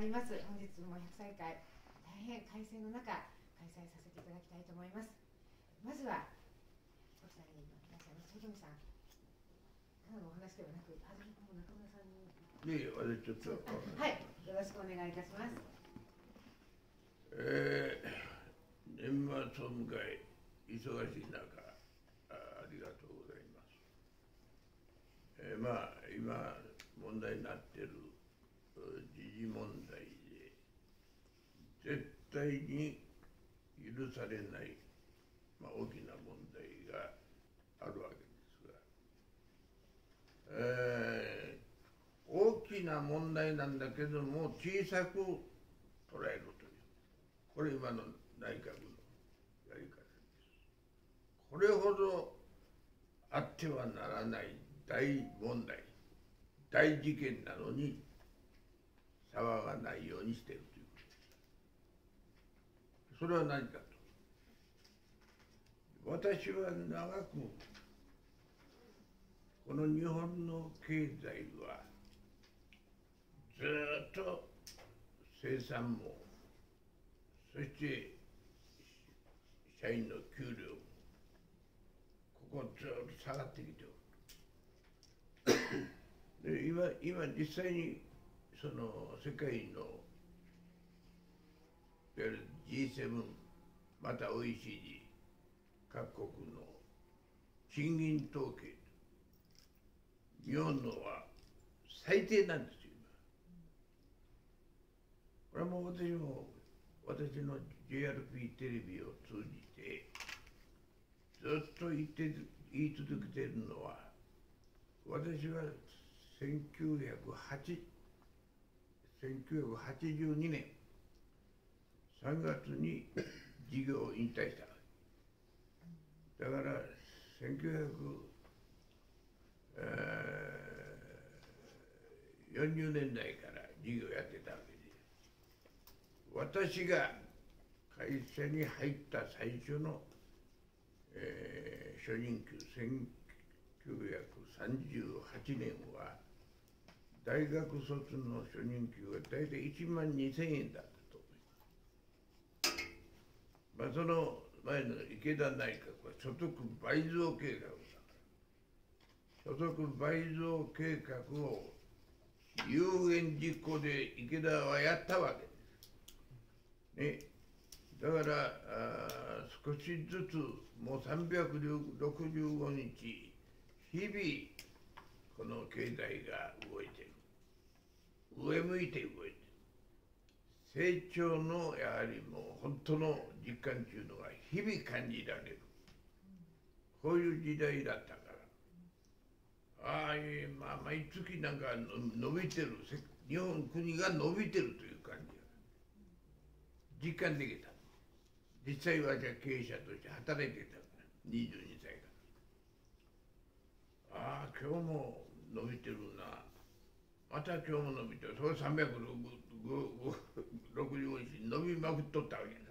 なります。本日も100歳会大変快晴の中開催させていただきたいと思います。まずはお二人にいらっしゃいます戸富さん。ただのお話ではなくはじめも中村さんに。いえ私ちょっとはいよろしくお願いいたします。えー、年末を迎え忙しい中あありがとうございます、えー、まあ今問題になっている時事問題で絶対に許されない、まあ、大きな問題があるわけですが、えー、大きな問題なんだけども小さく捉えるという。これ今の内閣のやり方です。これほどあってはならない大問題大事件なのに騒がないようにしているという。それは何かと。私は長くこの日本の経済はずっと生産もそして社員の給料もここずっと下がってきておる。で今今実際にその世界のいわゆる G7 また OECD 各国の賃金統計。日本のは最低なんですよ。これも私も私の JRP テレビを通じてずっと言って言い続けてるのは私は1908 1982年3月に事業を引退した。だから1940年代から事業やってたわけで私が会社に入った最初の、えー、初任給1938年は大学卒の初任給は大体1万2000円だま。あ、その前の池田内閣は所得倍増計画だから所得倍増計画を有言実行で池田はやったわけです。ね、だからあ少しずつもう365日日々この経済が動いてる。上向いて動いて成長のやはりもう本当の実感というのが日々感じられる。こういう時代だったから。ああいうまあ毎月なんか伸びてる日本国が伸びてるという感じ実感できた。実際はじゃあ経営者として働いてたから。22歳から。ああ今日も伸びてるな。また今日も伸びてる。それ365日伸びまくっとったわけだ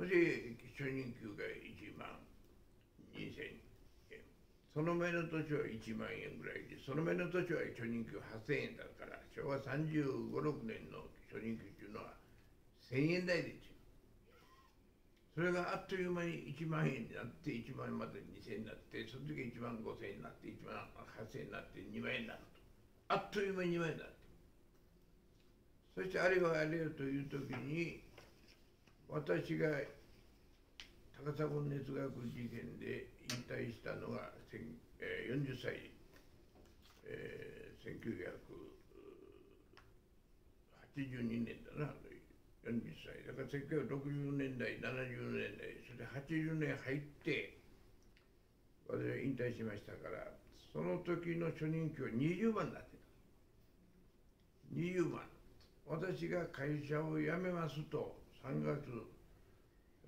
そして初任給が1万2000円。その前の年は1万円ぐらいでその前の年は初任給8000円だから昭和3 5 6年の初任給っていうのは1000円台ですよ。それがあっという間に1万円になって1万円まで2000円になってその時1万5000円になって1万8000円になって2万円になると。あっという間に2万円になって。そしてあれはあれよという時に私が高砂熱学事件で引退したのが40歳、えー、1982年だな40歳。だから1960年代70年代それで80年入って私は引退しましたからその時の初任給は20万になって。た20万。私が会社を辞めますと3月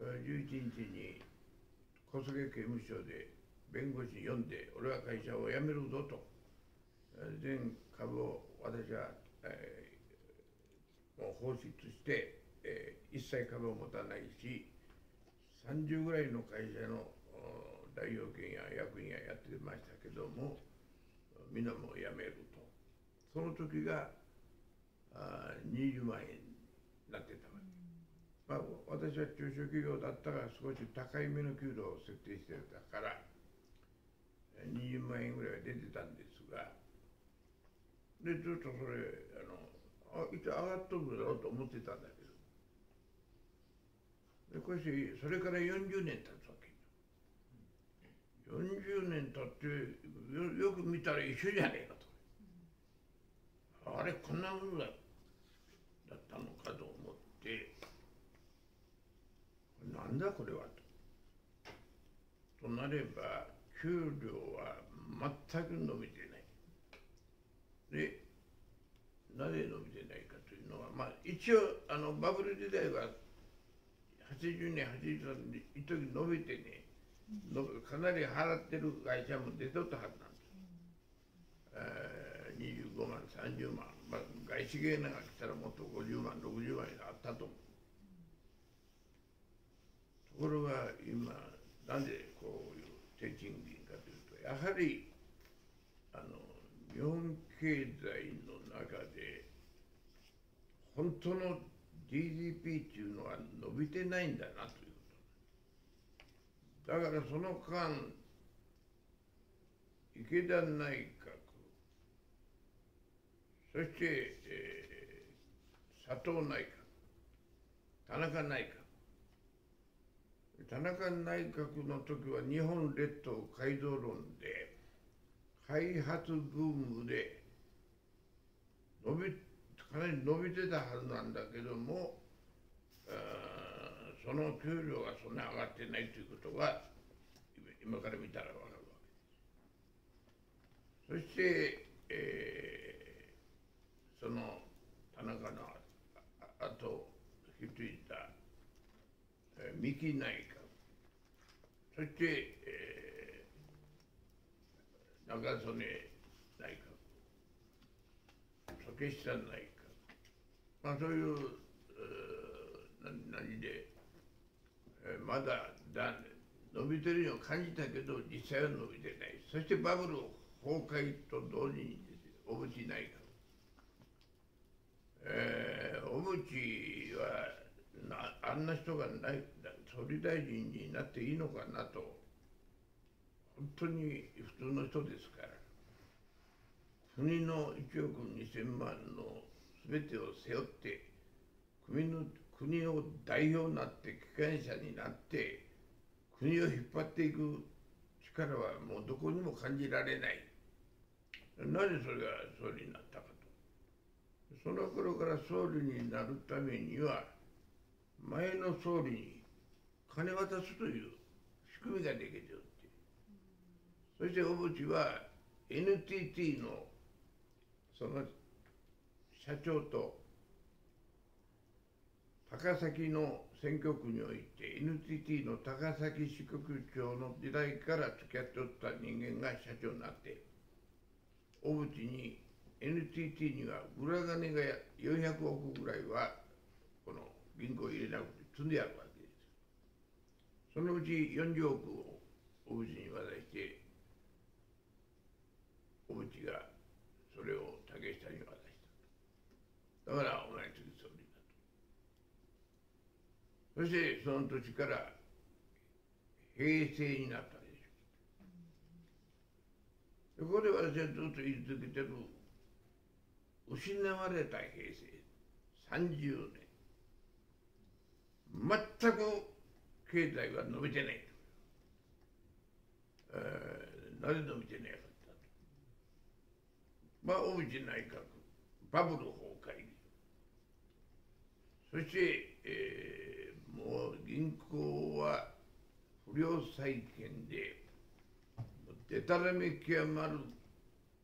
11日に小菅刑務所で弁護士呼んで俺は会社を辞めるぞと。全株を私は、えー、もう放出してえー、一切株を持たないし30ぐらいの会社の代表権や役員ややってましたけども皆も辞めると。その時があ20万円になってた、まあ、私は中小企業だったら少し高いめの給料を設定してたから20万円ぐらいは出てたんですがでずっとそれあのあ一応上がっとるだろうと思ってたんだけど。でこうしそれから40年経つわけ。40年経ってよよく見たら一緒じゃねえかと、あれこんなものだったのかと思ってなんだこれはと。となれば給料は全く伸びてない。でなぜ伸びてないかというのはまあ一応あのバブル時代は80年83年一時伸びてねかなり払ってる会社も出とったはずなんです。えー、25万30万、まあ、外資系なんか来たらもっと50万60万あったと思う。ところが今なんでこういう低賃金かというとやはりあの日本経済の中で本当の GDP っていうのは伸びてないんだなということ。だからその間池田内閣そして、えー、佐藤内閣田中内閣田中内閣の時は日本列島改造論で開発ブームで伸びかなり伸びてたはずなんだけどもその給料がそんなに上がってないということが今から見たら分かるわけです。そして、えー、その田中のあと引き継いだ、三木内閣そして、えー、中曽根内閣竹下内閣まあそういうう何で、えー、まだだ伸びてるように感じたけど実際は伸びてない。そしてバブル崩壊と同時に小渕内閣。えー、小渕はなあんな人がない総理大臣になっていいのかなと本当に普通の人ですから国の1億2000万の全てを背負って国の国を代表になって機関車になって国を引っ張っていく力はもうどこにも感じられない。なぜそれが総理になったかと。その頃から総理になるためには前の総理に金渡すという仕組みができておって。そして小渕は NTT のその社長と高崎の選挙区において NTT の高崎支局長の時代から付き合っておった人間が社長になって小渕に NTT には裏金が400億ぐらいはこの銀行入れなくて積んであるわそのうち40億を小渕に渡して小渕がそれを竹下に渡した。だから同じそしてその年から平成になったでしょう。ここで私はずっと言い続けてる失われた平成30年。全く経済は伸びてない、えー、なぜ伸びてなかったまあ小渕内閣バブル崩壊。そして、えーもう銀行は不良債権ででたらめ極まる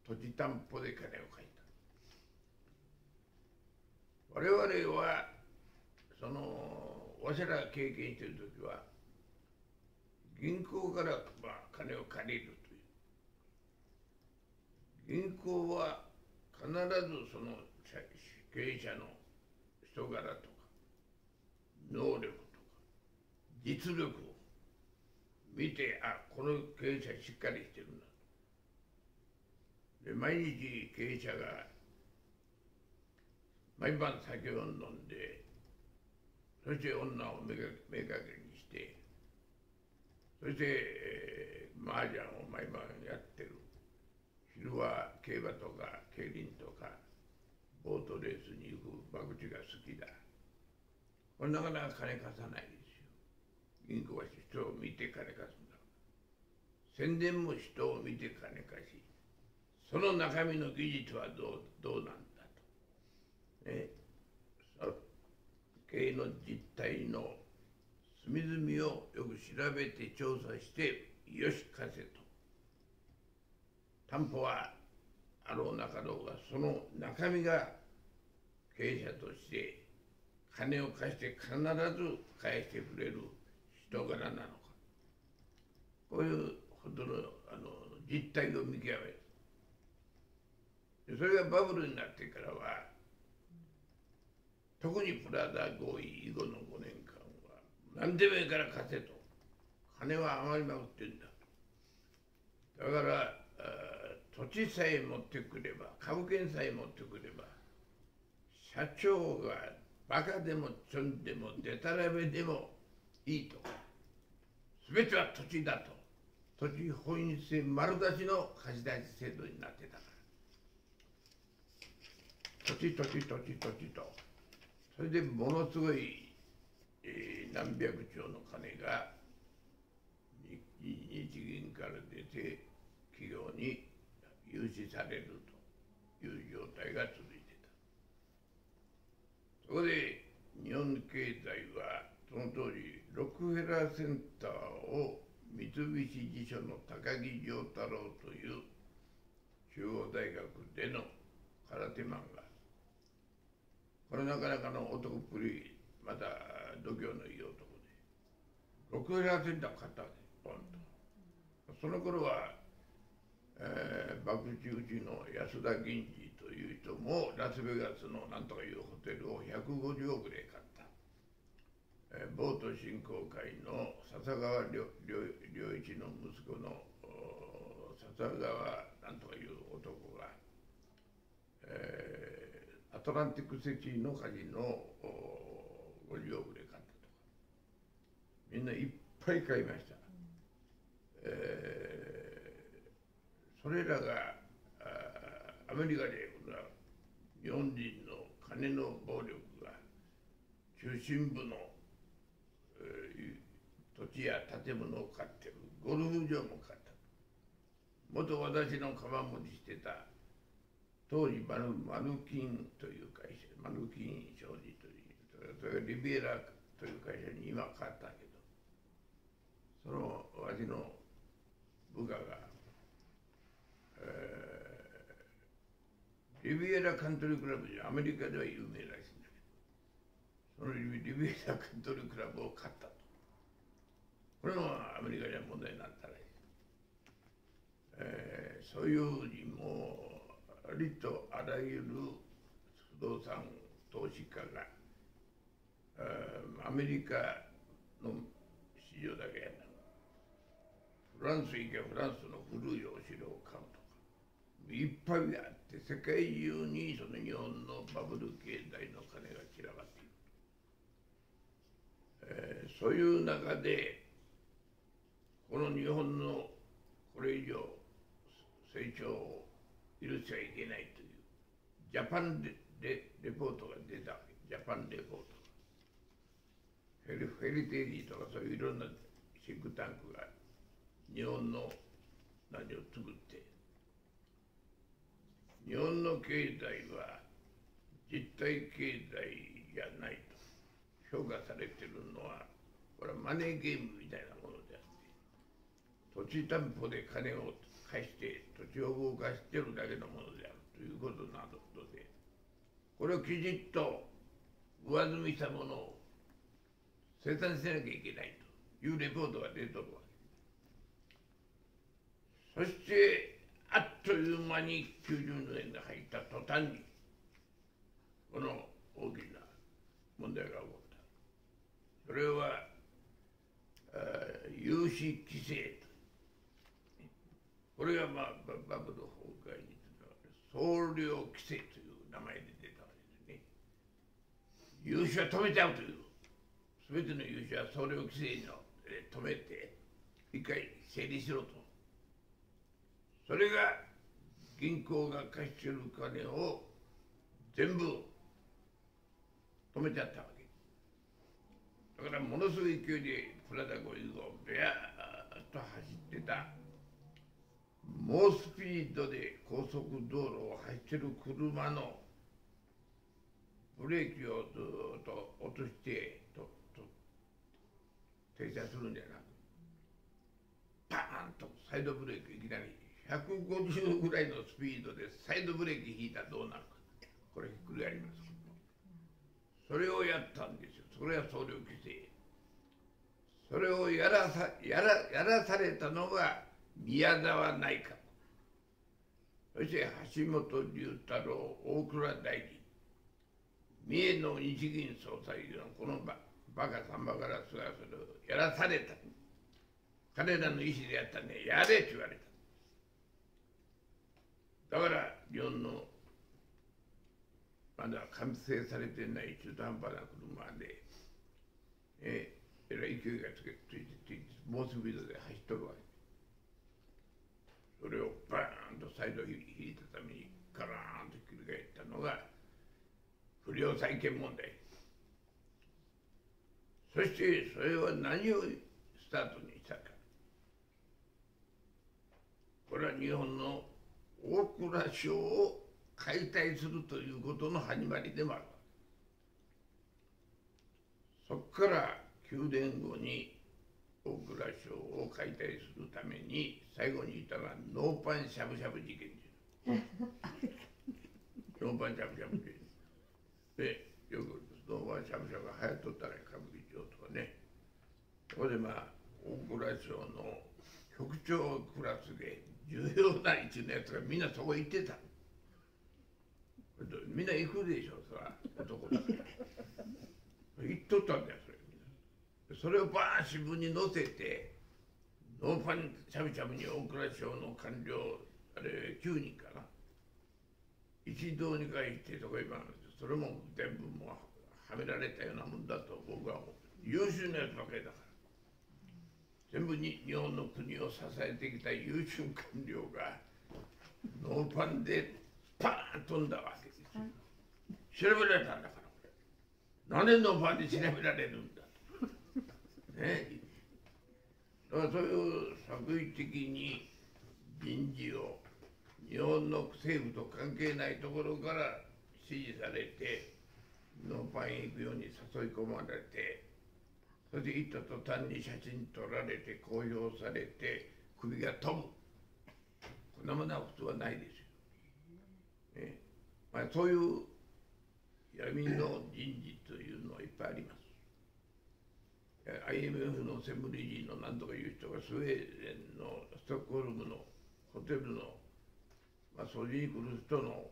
土地担保で金を借りた。我々はそのわしら経験してる時は銀行から、まあ、金を借りるという。銀行は必ずその経営者の人柄とか能力とか実力を見てあこの経営者しっかりしてるんだで毎日経営者が毎晩酒を飲んでそして女を目が目がけにしてそして、えー、麻雀を毎晩やってる。昼は競馬とか競輪とかボートレースに行く。博打が好きだ。これなかなか金貸さないですよ。銀行は人を見て金貸すんだ。宣伝も人を見て金貸し。その中身の技術はどうどうなんだと、ね、経営の実態の隅々をよく調べて調査してよし貸せと。担保はあろうなかろうがその中身が経営者として金を貸して必ず返してくれる人柄なのか。こういうほどのあの実態を見極める。それがバブルになってからは特にプラザ合意以後の5年間は何でもいいから貸せと。金は余りまくってんだ。だから土地さえ持ってくれば株券さえ持ってくれば社長がバカでもちょんでもでたらめでもいいと。全ては土地だと。土地本位制丸出しの貸し出し制度になってたから。土地土地土地土地と。それでものすごい、えー、何百兆の金が日銀から出て企業に融資されるという状態が続いてた。そこで日本経済はその当時ロックフェラーセンターを三菱地所の高木丈太郎という中央大学での空手漫画。これなかなかの男っぷりまた度胸のいい男で。ロックフェラーセンターを買ったわけポンと。その頃はえー、爆打うちの安田銀次という人もラスベガスのなんとかいうホテルを150億で買った、えー、ボート振興会の笹川良一の息子の笹川なんとかいう男が、えー、アトランティックセティのカジノを50億で買ったとか。みんないっぱい買いました、えーそれらがアメリカで日本人の金の暴力が中心部の、えー、土地や建物を買ってる。ゴルフ場も買った。元私のカバン持ちしてた当時マルマルキンという会社マルキン商事というそれからリビエラという会社に今変わったけどその私の部下がリビエラカントリークラブじゃアメリカでは有名らしいんだけどそのリビエラカントリークラブを買ったと。これもアメリカでは問題になったらしい、えー、そういうふうにもありとあらゆる不動産投資家がアメリカの市場だけやな。フランス行けフランスの古いお城を買うとか。いっぱいあって世界中にその日本のバブル経済の金が散らばっている、えー、そういう中でこの日本のこれ以上成長を許しちゃいけないという。ジャパンレレレポートが出たわけ。ジャパンレポート。フェルフェリテージとかそういういろんなシンクタンクが日本の何を作って。日本の経済は実体経済じゃないと。評価されてるのはこれはマネーゲームみたいなものであって。土地担保で金を貸して土地を動かしてるだけのものであるということなどで。これをきちっと上積みしたものを生産しなきゃいけないというレポートが出とるわけ。そしてあっという間に90年が入った途端にこの大きな問題が起こった。それは融資規制とこれが、まあ、バブル崩壊につながる総量規制という名前で出たわけですね。融資は止めちゃうという全ての融資は総量規制の止めて一回整理しろと。それが銀行が貸してる金を全部止めちゃったわけ。だからものすごい勢いでプラダゴイをビャーッと走ってた。猛スピードで高速道路を走ってる車のブレーキをずっと落としてとと停車するんじゃなくパーンとサイドブレーキいきなり150ぐらいのスピードでサイドブレーキ引いたらどうなるか。これひっくり返ります。それをやったんですよ。それは総量規制。それをやらさやらやらされたのが宮沢内閣そして橋本龍太郎大蔵大臣。三重の日銀総裁のこのババカさんばからすがするやらされた。彼らの意思でやったねやれって言われた。だから日本のまだ完成されてない中途半端な車で、ええらい勢いがつけついてついて猛スピードで走っとるわけそれをバーンとサイド引いたためにガラーンとひっくり返ったのが不良債権問題。そしてそれは何をスタートにしたか。これは日本の大蔵省を解体するということの始まりでもある。そこから宮殿後に大蔵省を解体するために最後にいたのはノーパンしゃぶしゃぶ事件です。ノーパンしゃぶしゃぶ事件でよくノーパンしゃぶしゃぶが流行っとったら歌舞伎町とかね。そこでまあ大蔵省の局長クラスで重要な位置のやつがみんなそこ行ってた。みんな行くでしょそら。男だから。行っとったんだよそれをバーン新聞に載せてノーパンしゃぶしゃぶに大蔵省の官僚あれ9人かな。一堂に会してとか今それも全部もうはめられたようなもんだと僕は思う。優秀なやつばかりだから。全部に日本の国を支えてきた優秀官僚がノーパンでパーン飛んだわけですよ。調べられたんだからなんでノーパンで調べられるんだね。だそういう作為的に人事を日本の政府と関係ないところから指示されてノーパンへ行くように誘い込まれてそれで行った途端に写真撮られて公表されて首が飛ぶ。こんなものは普通はないですよ、ね。まあ、そういう闇の人事というのはいっぱいあります。IMF の専務理事の何とかいう人がスウェーデンのストックホルムのホテルの、まあ、掃除に来る人の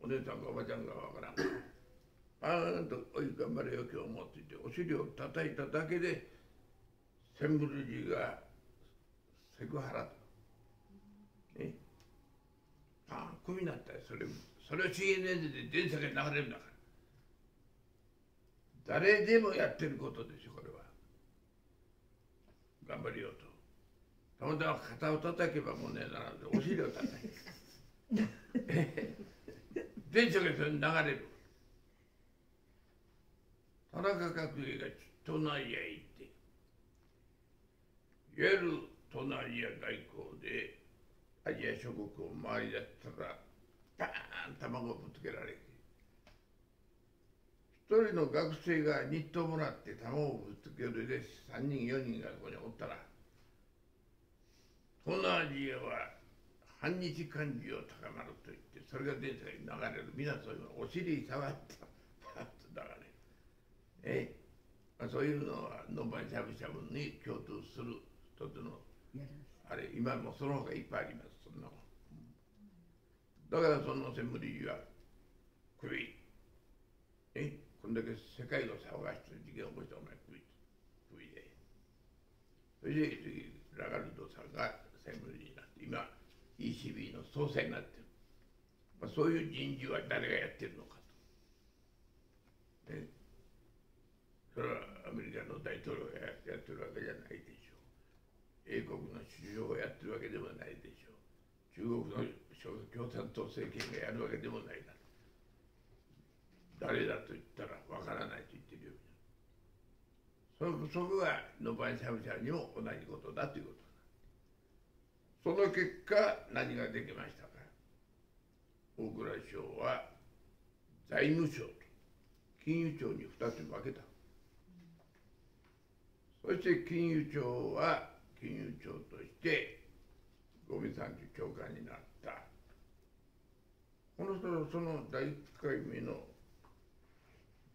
お姉さんかおばちゃんかわからん。パーンと「おい頑張れよ今日も」って言ってお尻を叩いただけで専務理事がセクハラと。ね。パーンクビになったよそれそれを CNN で電車が流れるんだから誰でもやってることですよこれは。頑張りようと。たまたま肩を叩けばもうねらんでお尻を叩い。て電車がそれに流れる。田中角栄が都内へ行っていわゆる都や外交でアジア諸国を回りだったらバーン卵をぶつけられる。一人の学生がニットもらって卵をぶつけるで3人4人がここにおったら東南アジアは半日感を高まると言ってそれが電車に流れる皆そういうのお尻触ったパッと流れる、えまあ、そういうのはのばしゃぶしゃぶに共通する一つのあれ今もその方がいっぱいありますそんなだからそのセムリーは首。え。んだけ世界を騒がして事件を起こしたお前首首でそれで次ラガルドさんが専務理事になって今 ECB の総裁になってる、まあ、そういう人事は誰がやってるのかとね、それはアメリカの大統領がやってるわけじゃないでしょう。英国の首相がやってるわけでもないでしょう。中国の共産党政権がやるわけでもないだろ。誰だと言ったらわからないと言ってるよ。そそこがノバイシャムシャにも同じことだということ。だその結果何ができましたか。大蔵省は財務省と金融庁に2つ分けた。そして金融庁は金融庁として五味三次長官になった。この人はその第1回目の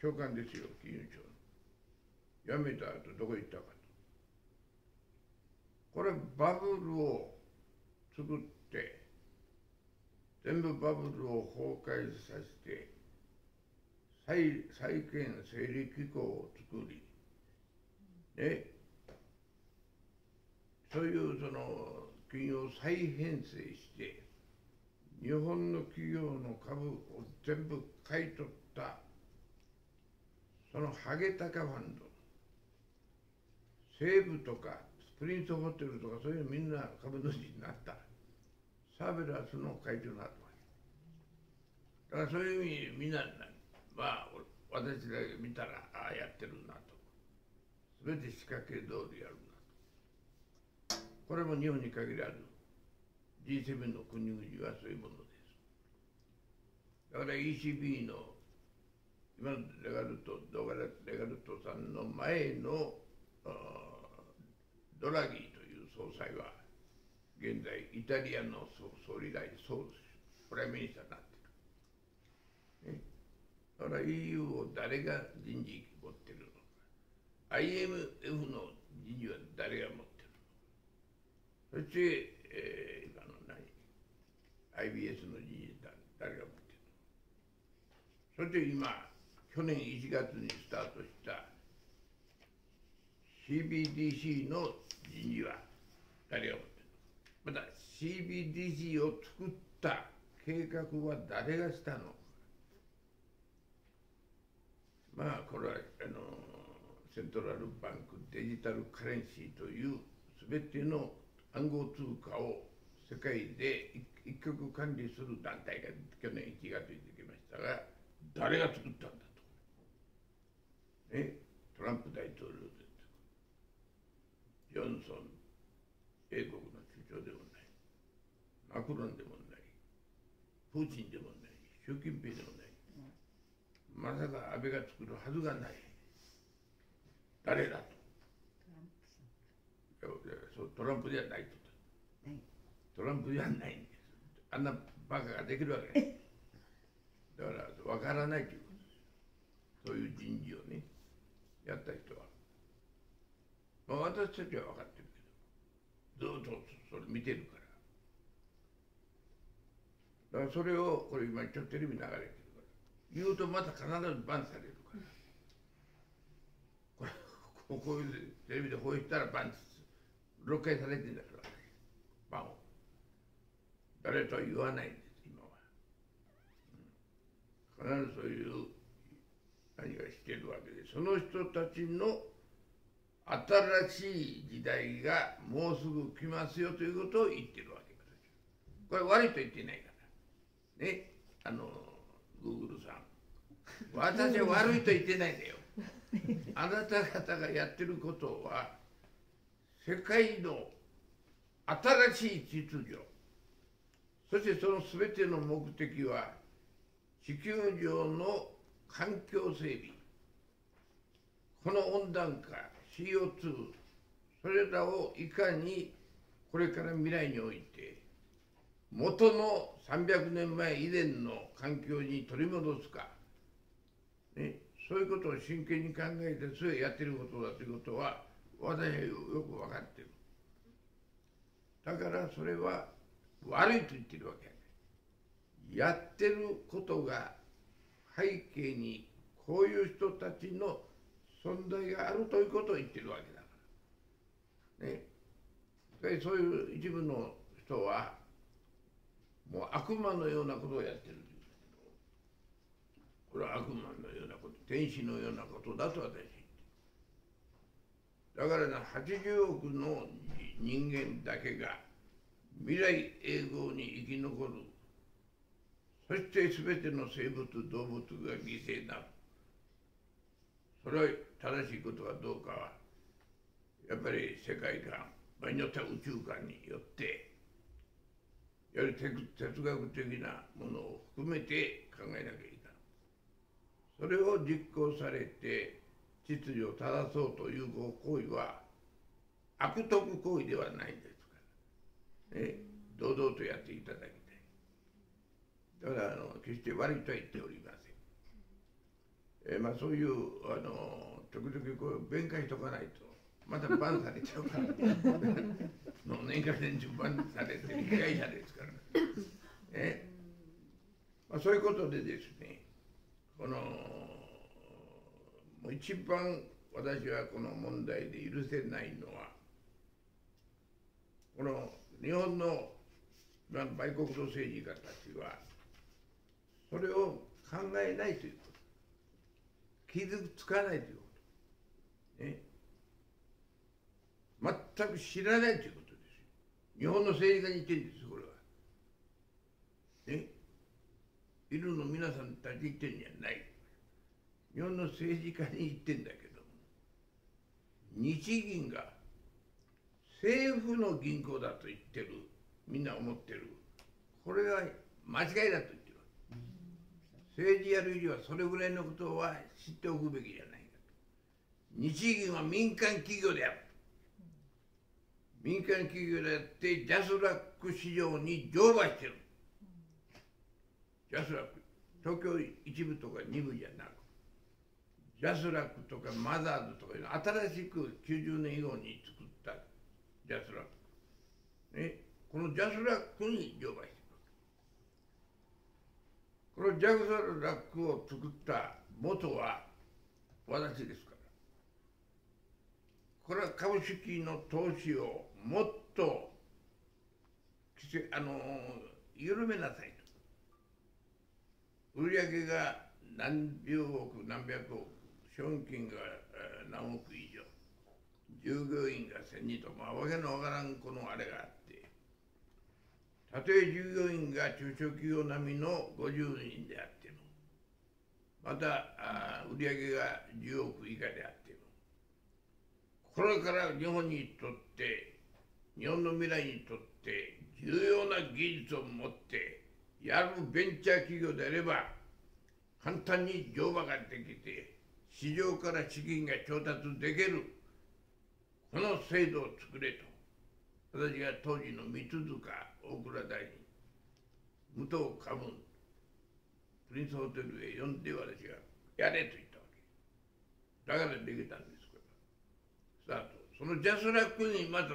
長官ですよ金融庁の辞めた後どこ行ったかとこれバブルを作って全部バブルを崩壊させて再再建整理機構を作りねそういうその国を再編成して日本の企業の株を全部買い取ったそのハゲタカファンド。西武とかスプリンスホテルとかそういうみんな株主になった。サーベラスの会長になったわけ。だからそういう意味みんなまあ私だけ見たらああやってるなと。全て仕掛け通りやるなと。これも日本に限らず G7 の国々はそういうものです。だから ECB の今のレガルトレガルトさんの前のドラギーという総裁は現在イタリアの総理大総プライミニスターになってる、ね、だから EU を誰が人事持ってるのか。IMF の人事は誰が持ってるのか。そして、えー、今の何？IBS の人事は誰が持ってるのか。そして今去年1月にスタートした CBDC の人事は誰が持ってる？また CBDC を作った計画は誰がしたの？まあこれはあのセントラルバンクデジタルカレンシーという全ての暗号通貨を世界で一極管理する団体が去年1月にできましたが誰が作ったんだ？ね、トランプ大統領でジョンソン英国の首相でもない。マクロンでもない。プーチンでもない。習近平でもない。まさか安倍が作るはずがない。誰だと。トランプじゃないと。トランプじゃないんです。あんなバカができるわけだから分からないということですそういう人事をねやった人は。まあ、私たちは分かってるけど。ずっとそれ見てるから。だからそれをこれ今ちょっとテレビ流れてるから。言うとまた必ずバンされるから。これ こういうテレビで放映したらバン6回されてんだから。バンを。誰とは言わないんです今は、うん、必ずそういう何かしてるわけでその人たちの新しい時代がもうすぐ来ますよということを言ってるわけです。これ悪いと言ってないから。ね、あの、グーグルさん。私は悪いと言ってないんだよ。あなた方がやってることは、世界の新しい秩序、そしてその全ての目的は、地球上の環境整備、この温暖化、CO2 それらをいかにこれから未来において元の300年前以前の環境に取り戻すか、ね、そういうことを真剣に考えてそれやってることだということは私はよく分かってる。だからそれは悪いと言ってるわけ。やってることが背景にこういう人たちの存在があるということを言ってるわけだから。ね。でそういう一部の人はもう悪魔のようなことをやってるこれは悪魔のようなこと天使のようなことだと私だからな80億の人間だけが未来永劫に生き残るそして全ての生物動物が犠牲になる。それは正しいことかどうかはやっぱり世界観場合によっては宇宙観によってやはり哲学的なものを含めて考えなきゃいけないそれを実行されて秩序を正そうという行為は悪徳行為ではないんですから、ね、堂々とやっていただきだあの決して悪いとは言っておりません、えー、まあ、そういうあの時々こう弁解しとかないとまたバンされちゃうから の年間年中バンされてる被害者ですから、ね。まあ、そういうことでですねこのもう一番私はこの問題で許せないのはこの日本の売国の政治家たちはそれを考えないということ。傷つかないということ。ね。全く知らないということですよ。日本の政治家に言ってるんですこれは。ね。いるの皆さんたち言ってるんじゃない。日本の政治家に言ってんだけど日銀が政府の銀行だと言ってるみんな思ってる。これが間違いだと政治やる以上はそれぐらいのことは知っておくべきじゃないか。と日銀は民間企業である。民間企業であってジャスダック市場に上場してる。ジャスダック。東証一部とか二部じゃなく。ジャスダックとかマザーズとかいうの。新しく90年以後に作ったジャスラック。ね、このジャスダックに上場してる。このジャスダックを作った元は私ですから。これは株式の投資をもっとあの緩めなさいと。売上が何十億何百億資本金が何億以上従業員が1000人とまあわけのわからんこのあれがあってたとえ従業員が中小企業並みの50人であってもまたあ売上が10億以下であってもこれから日本にとって日本の未来にとって重要な技術を持ってやるベンチャー企業であれば簡単に乗馬ができて市場から資金が調達できるこの制度を作れと私が当時の三塚大蔵大臣武藤家文プリンスホテルへ呼んで私がやれと言ったわけ。だからできたんですからスタート。そのジャスラックにまた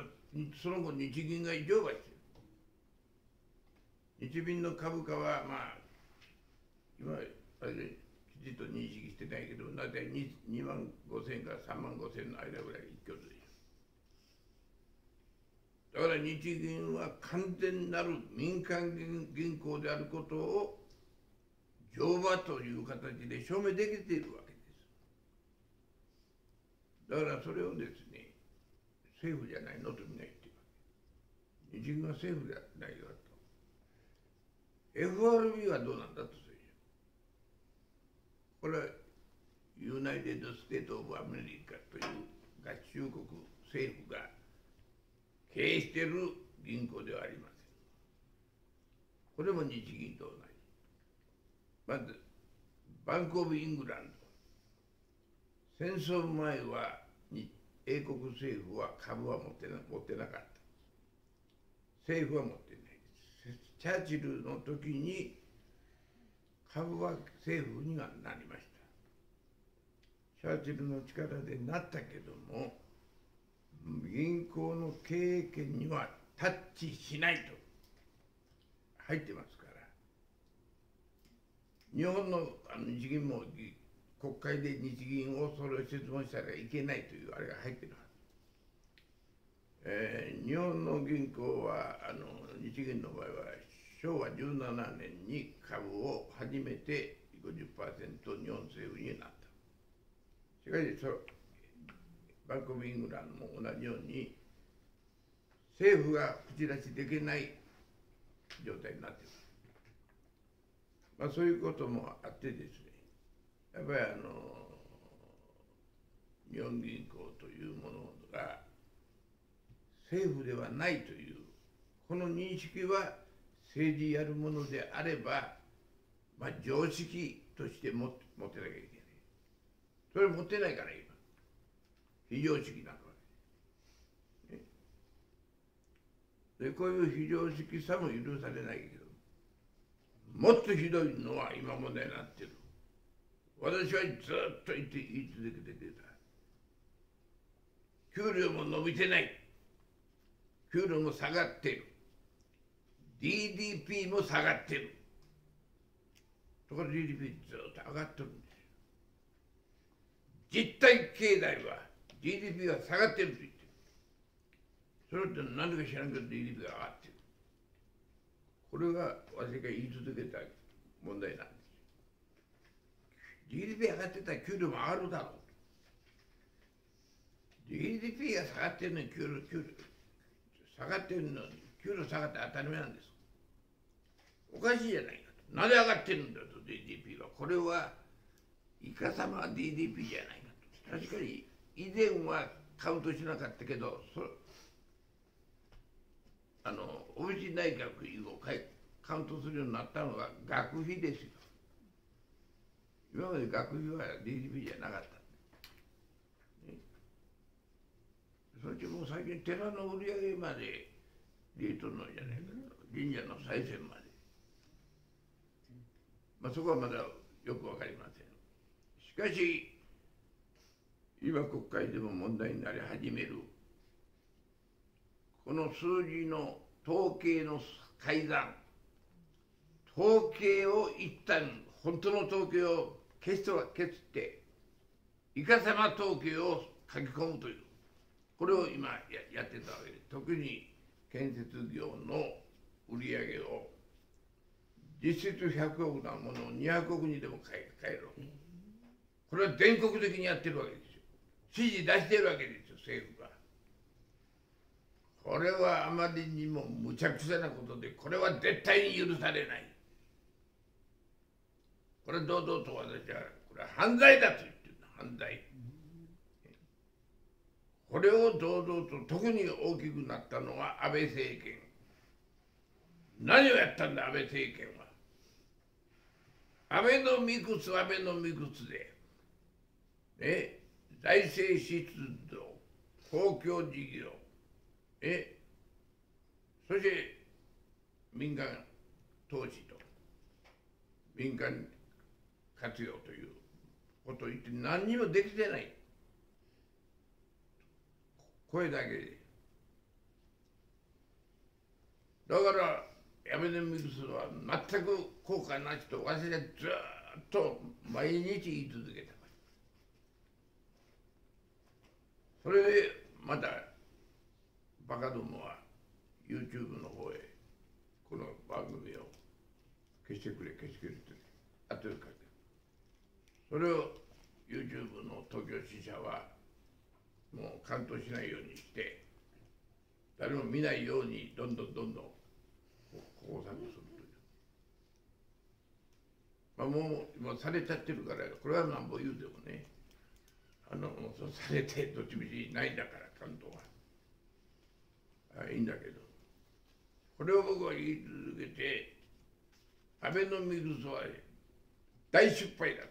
その後日銀が乗馬してる。日銀の株価はまあ今あれきちっと認識してないけど、大体 2, 2万5千から3万5千の間ぐらい一挙でしょ。だから日銀は完全なる民間銀行であることを乗馬という形で証明できているわけです。だからそれをですね、政府じゃないのとみんな言ってるわけ。日銀は政府じゃないよと。FRB はどうなんだとする。これは United State of America という合衆国政府が経営している銀行ではありません。これも日銀と同じ。まず、バンク・オブ・イングランド。戦争前は英国政府は株は持ってな持ってなかった。政府は持ってない。チャーチルの時に株は政府にはなりましたチャーチルの力でなったけども銀行の経営権にはタッチしないと入ってますから日本のあの日銀も国会で日銀をそれを質問したらいけないというあれが入ってるはず。えー、日本の銀行はあの日銀の場合は昭和17年に株を初めて50%日本政府になった。しかしそバンコブ・イングランドも同じように政府が口出しできない状態になっている、まあ、そういうこともあってですねやっぱりあの日本銀行というものが政府ではないというこの認識は政治やるものであれば、まあ、常識として持ってなきゃいけない。それ持ってないから今非常識なわけ、ね、でこういう非常識さも許されないけどもっとひどいのは今問題になってる私はずっと言って言い続けてくれた。給料も伸びてない。給料も下がってる。DDP も下がってる。ところ GDP ずっと上がってるんです実体経済は GDP は下がってると言ってる。それって何でか知らんけど GDP が上がってる。これが私が言い続けた問題なんです。GDP 上がってたら給料も上がるだろう GDP が下がってるのに給料給料下がってるのに給料下がって当たり前なんです。おかしいじゃないかと。なぜ上がってるんだと GDP は。これはいかさま GDP じゃないかと。確かに以前はカウントしなかったけどそあの小渕内閣以後カウントするようになったのは学費ですよ。今まで学費は GDP じゃなかった。ね。そしても最近寺の売り上げまで入れとるのじゃないか神社の再銭まで、まあ、そこはまだよく分かりません。しかし今国会でも問題になり始める。この数字の統計の改ざん。統計を一旦本当の統計を消す消っていかさま統計を書き込むという。これを今やってたわけで。特に建設業の売り上げを実質100億なものを200億にでも変えろ。これは全国的にやってるわけです。指示出してるわけですよ政府が。これはあまりにもむちゃくちゃなことでこれは絶対に許されない。これ堂々と私はこれは犯罪だと言ってるの犯罪。これを堂々と特に大きくなったのは安倍政権。何をやったんだ安倍政権は。安倍のミクス安倍のミクスで。ね。財政出動公共事業。えそして民間投資と民間活用ということを言って何にもできてない。声だけで。だからやめてみるは全く効果なしと私はずっと毎日言い続けた。それでまたバカどもは YouTube の方へこの番組を消してくれ消してくれって後で書いてそれを YouTube の東京支社はもう関東しないようにして誰も見ないようにどんどんどんどん工作するという、まあ、もうもうされちゃってるからこれはなんぼ言うてもねあのそうされてどっちみちないんだから関東はあいいんだけどこれを僕は言い続けてアベノミクスは大失敗だと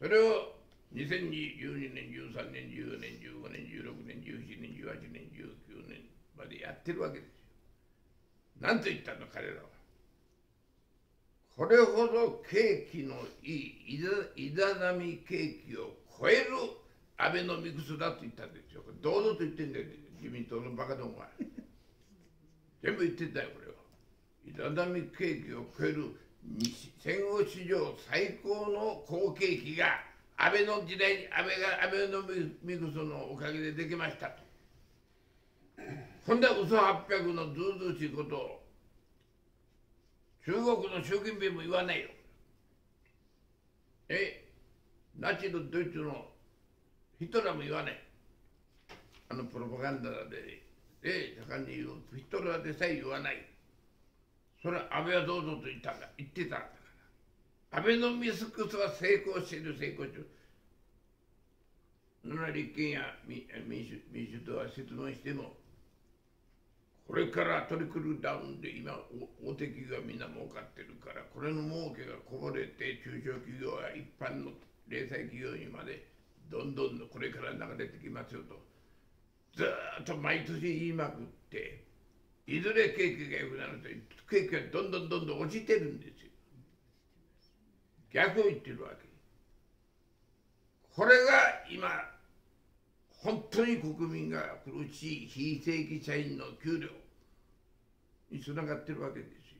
それを2012年13年14年15年16年17年18年19年までやってるわけですよ。何と言ったの彼らは。これほど景気のいいイザナミ景気を超えるアベノミクスだと言ったんですよ。堂々と言ってんだよ自民党のバカどもは。全部言ってたよこれは。イザナミ景気を超える戦後史上最高の好景気が安倍の時代に安倍が安倍のミクスのおかげでできましたと。ほんで嘘800のずうずうしいことを中国の習近平も言わないよ。えナチとドイツのヒトラーも言わないあのプロパガンダで。で盛んに言うヒトラーでさえ言わない。それは安倍はどうぞと言ったんだ。言ってたんだから。安倍のミスクスは成功している成功してる。立憲や民主民主党は説明してもこれからトリクルダウンで今大手企業はみんな儲かってるからこれの儲けがこぼれて中小企業や一般の零細企業にまでどんどんこれから流れてきますよとずっと毎年言いまくっていずれ景気が良くなると景気がどんどんどんどん落ちてるんですよ逆を言ってるわけこれが今本当に国民が苦しい非正規社員の給料につながってるわけですよ。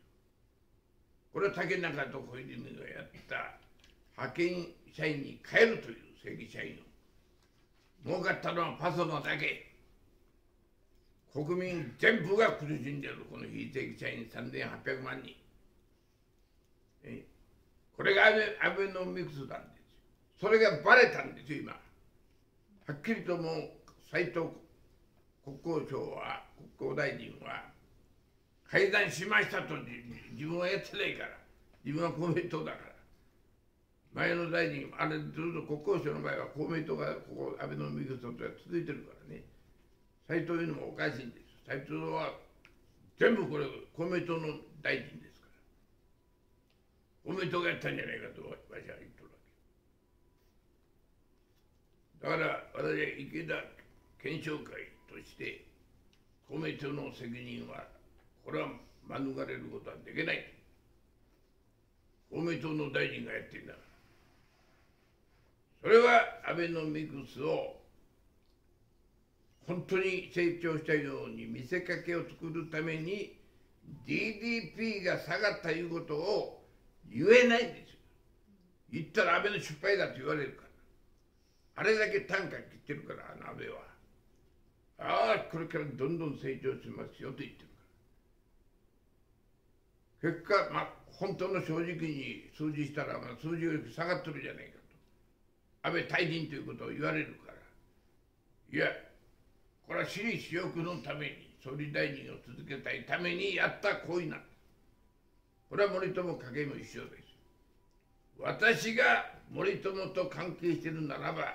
これは竹中と小泉がやった派遣社員に変えるという正規社員を。儲かったのはパソナだけ。国民全部が苦しんでいるこの非正規社員3800万人。これがアベノミクスなんです。それがバレたんですよ、今。はっきりともう斉藤国交省は国交大臣は改ざんしましたと自分はやってないから自分は公明党だから前の大臣あれずっと国交省の場合は公明党がここ安倍のミクスと続いてるからね。斉藤言うのもおかしいんです。斉藤は全部これ公明党の大臣ですから。公明党がやったんじゃないかとわしは言ってるわけ。だから私は池田検証会として公明党の責任はこれは免れることはできない。公明党の大臣がやってるんだそれはアベノミクスを本当に成長したように見せかけを作るために DDP が下がったいうことを言えないんですよ。言ったら安倍の失敗だと言われるから。あれだけ単価切ってるから安倍はああこれからどんどん成長しますよと言ってるから結果まあ本当の正直に数字したら、まあ、数字より下がってるじゃないか安倍退陣ということを言われるからいやこれは私利私欲のために総理大臣を続けたいためにやった行為なんだこれは森友影も一緒です私が森友と関係してるならば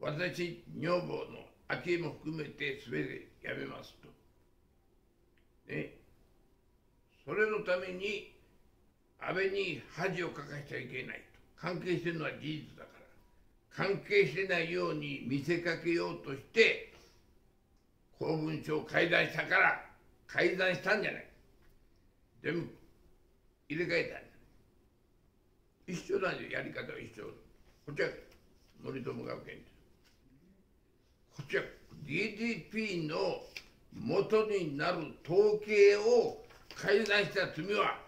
私女房の昭恵も含めて全てやめますと。ね。それのために安倍に恥をかかしちゃいけないと。関係してるのは事実。関係してないように見せかけようとして公文書を改ざんしたから改ざんしたんじゃない。全部入れ替えたん一緒なんです、やり方は一緒。こっちは森友学園です。こちら GDP の元になる統計を改ざんした罪は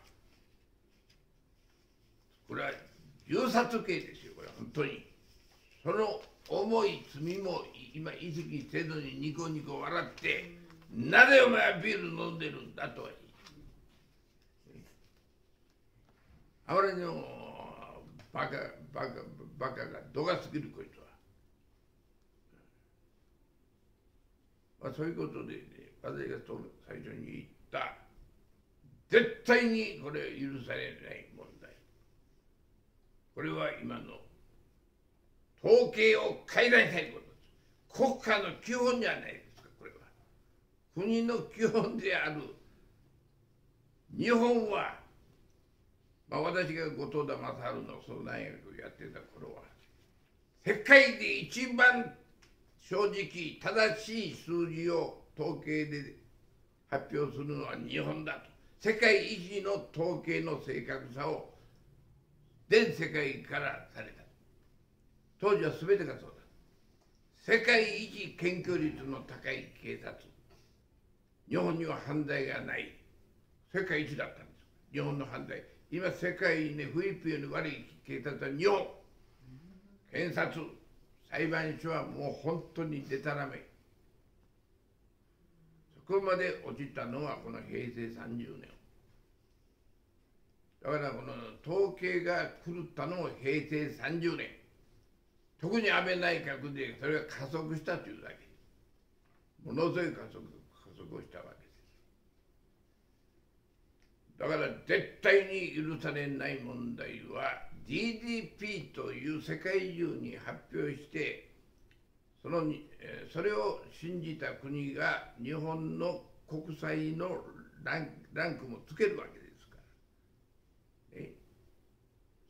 これは銃殺刑ですよこれは本当にその重い罪も今意識せずにニコニコ笑ってなぜお前はビール飲んでるんだとはあまりにもバカバカバカが度が過ぎるこいつは。まあ、そういうことで、ね、私が最初に言った。絶対にこれ許されない問題。これは今の統計を改ざんしたいことです。国家の基本じゃないですかこれは。国の基本である。日本は、まあ、私が後藤田正治の総大学をやってた頃は世界で一番正直正しい数字を統計で発表するのは日本だと。世界一の統計の正確さを全世界からされた。当時は全てがそうだ。世界一検挙率の高い警察。日本には犯罪がない。世界一だったんです。日本の犯罪。今世界にねフィリピンより悪い警察は日本。検察。裁判所はもう本当にでたらめ。そこまで落ちたのはこの平成30年。だからこの統計が狂ったのも平成30年。特に安倍内閣でそれが加速したというだけものすごい加速加速をしたわけですだから絶対に許されない問題は GDP という世界中に発表してそのそれを信じた国が日本の国債のランランクもつけるわけですから、ね、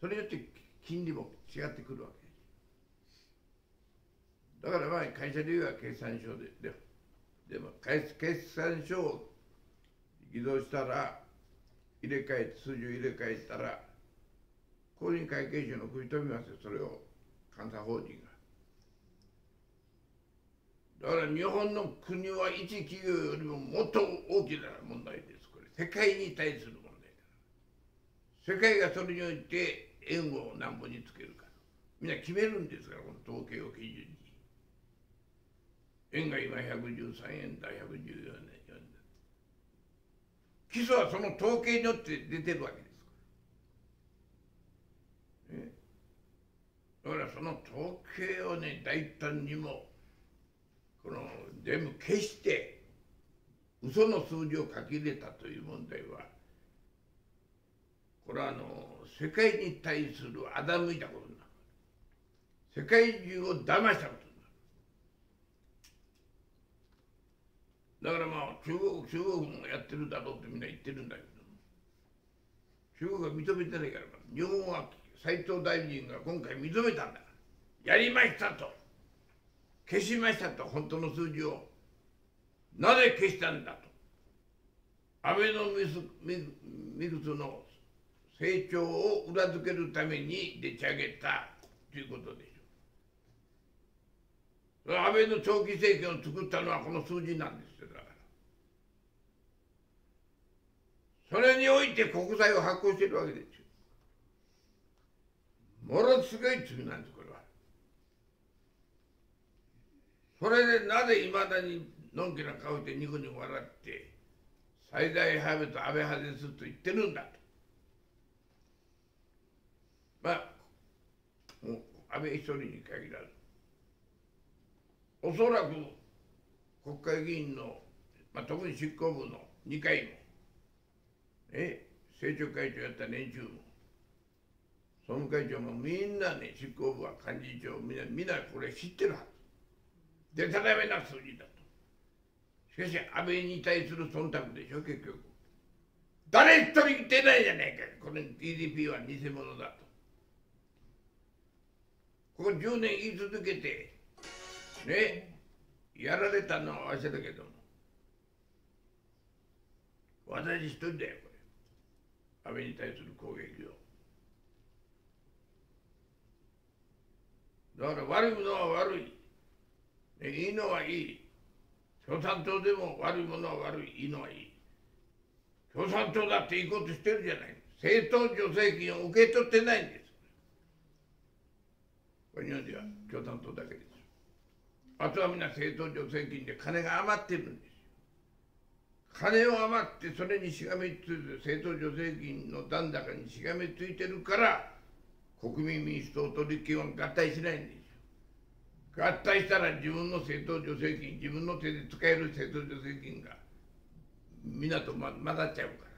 それによって金利も違ってくるわけ。ですだからまあ会社で言えば決算書でででも決算書を偽造したら入れ替えて数字を入れ替えたら公認会計士の食い止めますよそれを監査法人が。だから日本の国は一企業よりももっと大きな問題です。これ世界に対する問題だ。世界がそれにおいて円を何本につけるか。みんな決めるんですからこの統計を基準に。円が今113円だ114円。基礎はその統計によって出てるわけですね、だからその統計をね大胆にもこの全部消して嘘の数字を書き入れたという問題はこれはあの世界に対する欺いたことになる。世界中を騙したことだからまあ中国中国もやってるだろうってみんな言ってるんだけど。中国は認めてないから日本は斉藤大臣が今回認めたんだ。やりましたと。消しましたと本当の数字を。なぜ消したんだと。アベノミクスの成長を裏付けるためにでち上げたということでしょ安倍の長期政権を作ったのはこの数字なんです。それにおいて国債を発行しているわけですよ。ものすごい罪なんです、これは。それでなぜいまだにのんきな顔してニコニコ笑って、最大派閥安倍派ですと言ってるんだと。まあ、もう安倍一人に限らず、おそらく国会議員の、まあ、特に執行部の2回も、え政調会長やった連中も総務会長もみんなね執行部は幹事長みんなみんなこれ知ってるはず。でたらめな数字だとしかし安倍に対する忖度でしょ結局。誰一人言ってないじゃないかこの DDP は偽物だと。ここ10年言い続けてねやられたのはわしだけども。私一人だよ。安倍に対する攻撃を。だから悪いものは悪い、ね、いいのはいい。共産党でも悪いものは悪い。いいのはいい。共産党だっていいことしてるじゃない。政党助成金を受け取ってないんです。これ日本では共産党だけです。あとはみんな政党助成金で金が余ってるんです。金を余ってそれにしがみついて政党助成金の残高にしがみついてるから国民民主党と立憲は合体しないんですよ。合体したら自分の政党助成金自分の手で使える政党助成金がみんなと、ま、混ざっちゃうから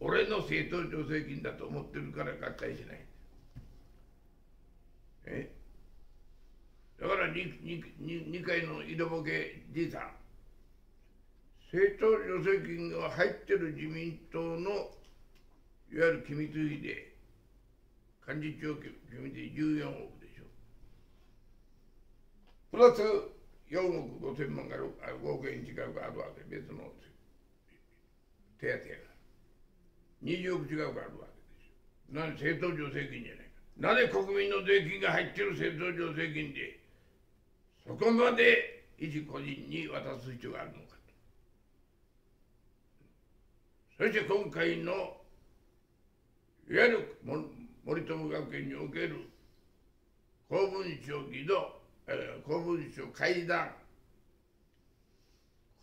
俺の政党助成金だと思ってるから合体しないえ？だから 2, 2, 2回の色ぼけじいさん。政党助成金が入ってる自民党のいわゆる機密費で幹事長機密費14億でしょ。プラス4億5千万が5億円違うがあるわけ。別の手当やから20億違うがあるわけでしょ何政党助成金じゃないか。なぜ国民の税金が入ってる政党助成金でそこまで一個人に渡す必要があるのかそして今回のいわゆる森友学園における公文書議動、えー、公文書会談。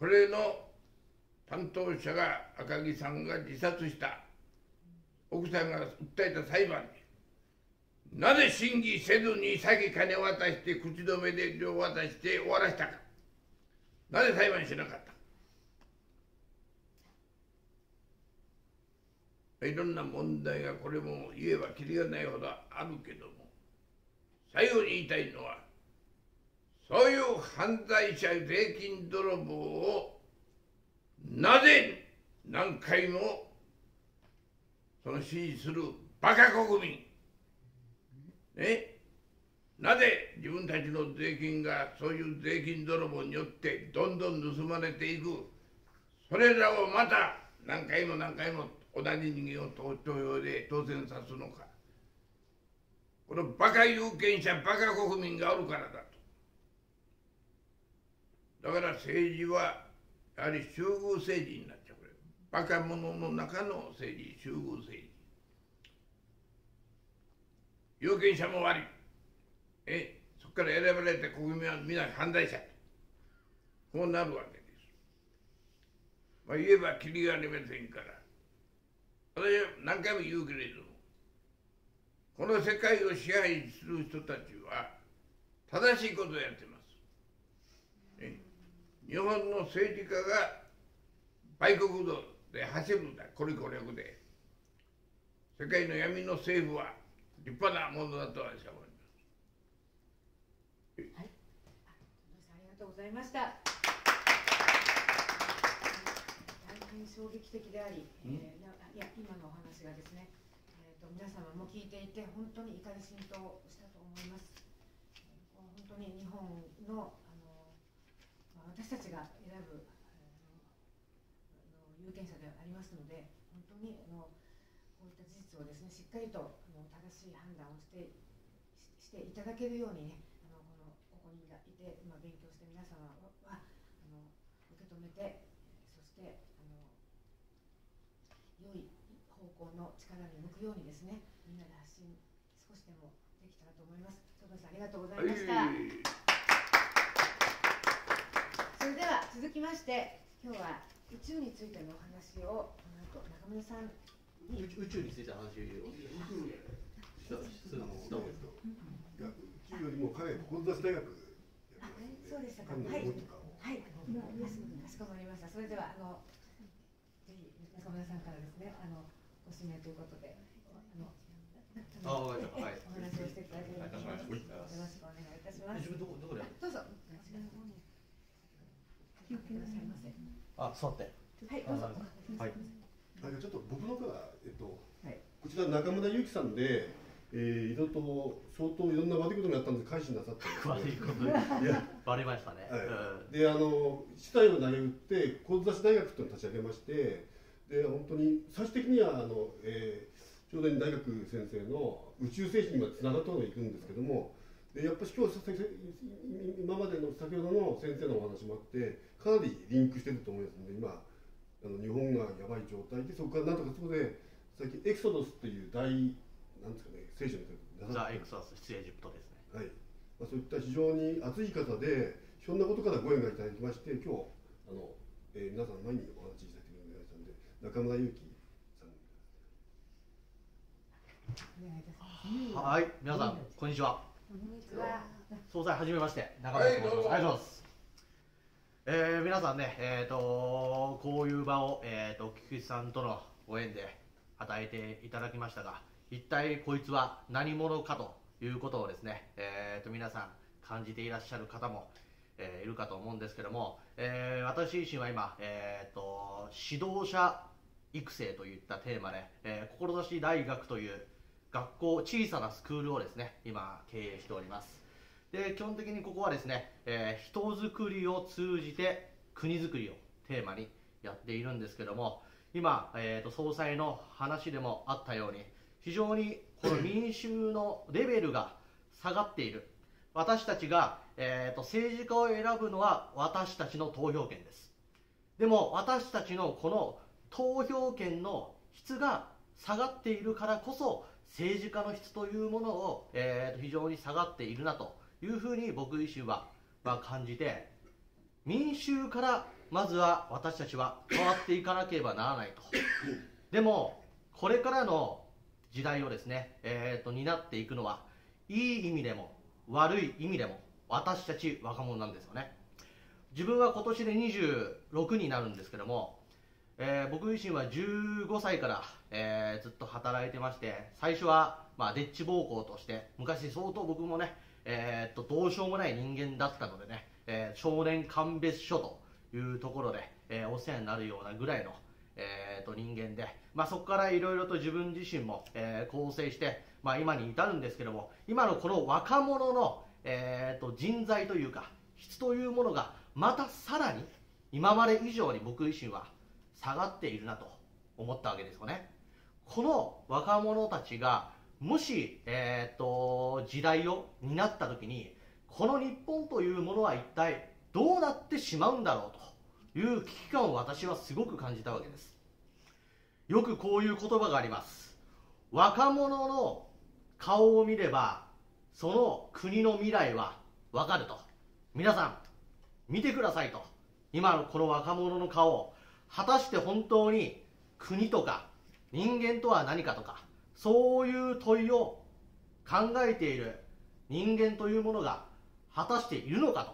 これの担当者が赤木さんが自殺した。奥さんが訴えた裁判に。なぜ審議せずに先金渡して口止めで両渡して終わらせたか。なぜ裁判しなかったいろんな問題がこれも言えばきりがないほどあるけども最後に言いたいのはそういう犯罪者税金泥棒をなぜ何回もその支持するバカ国民。ね？なぜ自分たちの税金がそういう税金泥棒によってどんどん盗まれていく。それらをまた何回も何回も同じ人間を投票で当選さすのか。このバカ有権者バカ国民がおるからだと。だから政治はやはり集合政治になっちゃう。バカ者の中の政治集合政治。有権者も悪い。えそこから選ばれた国民は皆犯罪者。こうなるわけです。まあ言えばきりがありませんから。私は何回も言うけれどもこの世界を支配する人たちは正しいことをやってます、ね、日本の政治家が売国道で走るんだ。これこれで世界の闇の政府は立派なものだと私は思います。はい、ありがとうございました。大変衝撃的であり、えー、いや今のお話がですね、えーと、皆様も聞いていて本当に怒り浸透したと思います。本当に日本のあの、まあ、私たちが選ぶ、あの有権者でありますので本当にあのこういった事実をですねしっかりとしい判断をしてしていただけるようにねあのこのここにいて、まあ、勉強して皆様はあの受け止めてそしてあの良い方向の力に向くようにですねみんなで発信少しでもできたらと思います。戸さんありがとうございました。それでは続きまして今日は宇宙についてのお話をこの後中村さんに。宇宙についての話を。すか。いや、うちよりも彼、志大学。そうでしたか。はい。はい。かしこまりました。それでは、あの。ぜひ、中村さん。からですね、あの、ご指名ということで。あの。あ、はい。お話をしていただければと思います。よろしくお願いいたします。どこ、どこで。どうぞ。あ、座って。はい、どうぞ。はい。あ、ちょっと僕のから、えっと。こちら中村ゆきさんで。えー、いろいろと相当いろんな悪いことになったんで改心なさった悪いこといやバレましたね、はいうん、であの市内を投げ打って神津大学というのを立ち上げましてで本当に最終的にはあの、えー、ちょうど大学先生の宇宙政治にまでつながったのがいくんですけどもでやっぱり今日今までの先ほどの先生のお話もあってかなりリンクしてると思いますので今あの日本がやばい状態でそこからなんとかそこで最近エクソドスっていう大なんですかね聖書にザ・エクソス出エジプトですねはい、まあ、そういった非常に熱い方でひょんなことからご縁がいただきまして今日あの、えー、皆さんの前にお話しした中村祐樹さん。はい。皆さんこんにちは。総裁はじめまして。中村と申します、はい、お願いします。えー、皆さんね、えーと、こういう場を、えーと、菊池さんとのご縁で与えていただきましたが、一体こいつは何者かということをですね、えー、と皆さん感じていらっしゃる方も、えー、いるかと思うんですけども、えー、私自身は今、えーと、指導者育成といったテーマで、えー、志大学という学校小さなスクールをですね今経営しております。で基本的にここはですね、えー、人づくりを通じて国づくりをテーマにやっているんですけども今、えーと総裁の話でもあったように非常にこの民衆のレベルが下がっている。私たちが、えーと、政治家を選ぶのは私たちの投票権です。でも私たちのこの投票権の質が下がっているからこそ政治家の質というものを、えーと、非常に下がっているなというふうに僕自身は、まあ、感じて民衆からまずは私たちは変わっていかなければならないと。でもこれからの時代をですね、えーと、担っていくのはいい意味でも悪い意味でも私たち若者なんですよね。自分は今年で26になるんですけども、えー僕自身は15歳から、えーずっと働いてまして最初は、まあ、デッチ暴行として昔相当僕もね、えーっとどうしようもない人間だったのでね、えー少年鑑別所というところで、えーお世話になるようなぐらいの、えー、と人間で、まあ、そこからいろいろと自分自身も、えー構成して、まあ、今に至るんですけども今のこの若者の、えー、と人材というか質というものがまたさらに今まで以上に僕自身は下がっているなと思ったわけですよね。この若者たちがもし、えー、と時代を担った時にこの日本というものは一体どうなってしまうんだろうという危機感を私はすごく感じたわけです。よくこういう言葉があります。若者の顔を見ればその国の未来はわかると。皆さん見てくださいと。今のこの若者の顔を。果たして本当に国とか人間とは何かとかそういう問いを考えている人間というものが果たしているのかと。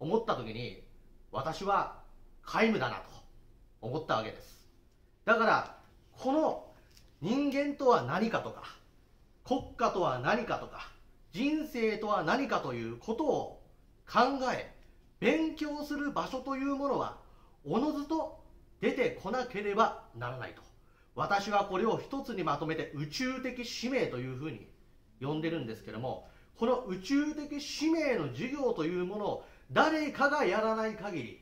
思った時に私は皆無だなと。思ったわけです。だからこの人間とは何かとか国家とは何かとか人生とは何かということを考え勉強する場所というものはおのずと出てこなければならないと。私はこれを一つにまとめて宇宙的使命というふうに呼んでるんですけどもこの宇宙的使命の授業というものを誰かがやらない限り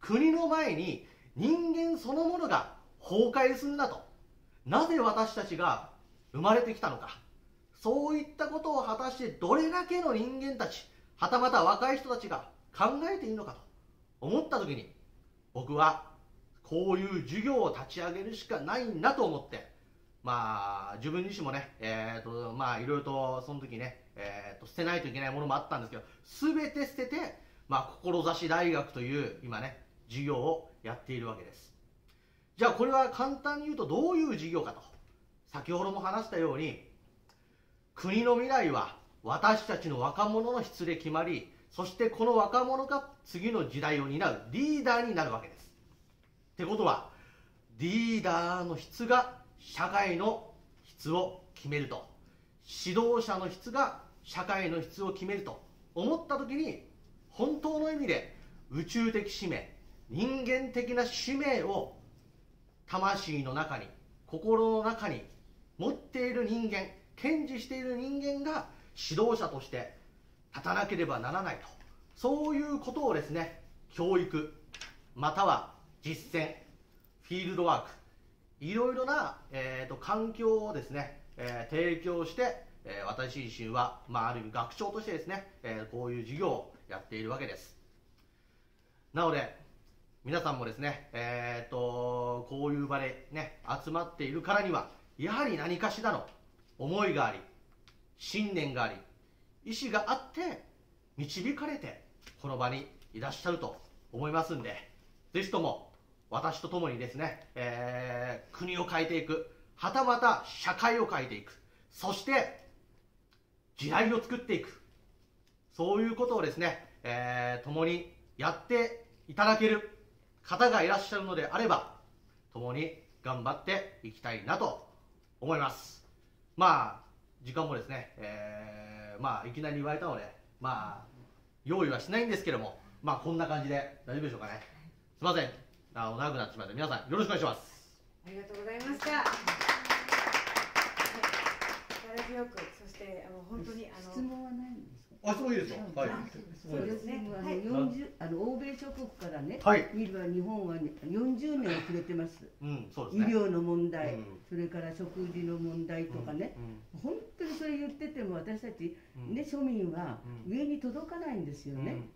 国の前に人間そのものが崩壊するんだとなぜ私たちが生まれてきたのか。そういったことを果たしてどれだけの人間たちはたまた若い人たちが考えていいのかと思った時に僕はこういう授業を立ち上げるしかないんだと思ってまあ自分自身もねえっ、とまあいろいろとその時ねえー、と捨てないといけないものもあったんですけど全て捨ててまあ志大学という今ね授業をやっているわけです。じゃあこれは簡単に言うとどういう授業かと。先ほども話したように国の未来は私たちの若者の質で決まりそしてこの若者が次の時代を担うリーダーになるわけです。ってことはリーダーの質が社会の質を決めると。指導者の質が社会の質を決めると。思った時に本当の意味で宇宙的使命人間的な使命を魂の中に心の中に持っている人間堅持している人間が指導者として立たなければならないと。そういうことをですね教育または実践フィールドワークいろいろな、えーと環境をですね、えー提供して、えー私自身は、まあ、ある意味学長としてですね、えーこういう授業をやっているわけです。なので皆さんもですね、えー、とこういう場で、ね、集まっているからにはやはり何かしらの思いがあり信念があり意志があって導かれてこの場にいらっしゃると思いますんでぜひとも私と共にですね、えー国を変えていくはたまた社会を変えていくそして時代を作っていくそういうことをですね、えー共にやっていただける方がいらっしゃるのであれば共に頑張っていきたいなと思います。まあ時間もですね、えーまあいきなり言われたのでまあ用意はしないんですけどもまあこんな感じで大丈夫でしょうかねすいませんあの長くなってしまって皆さんよろしくお願いしますありがとうございました。はい力強く、そしてあの本当にあの質問はないんですか？あそういいですよ。はい。そうですね。あのはい。40あの欧米諸国からね、はい。見れば日本は、ね、40年遅れてます。うんそうですね。医療の問題、うん。それから食事の問題とかね、本当にそれ言ってても私たち、うん。ね、庶民はうん。上に届かないんですようん。ね、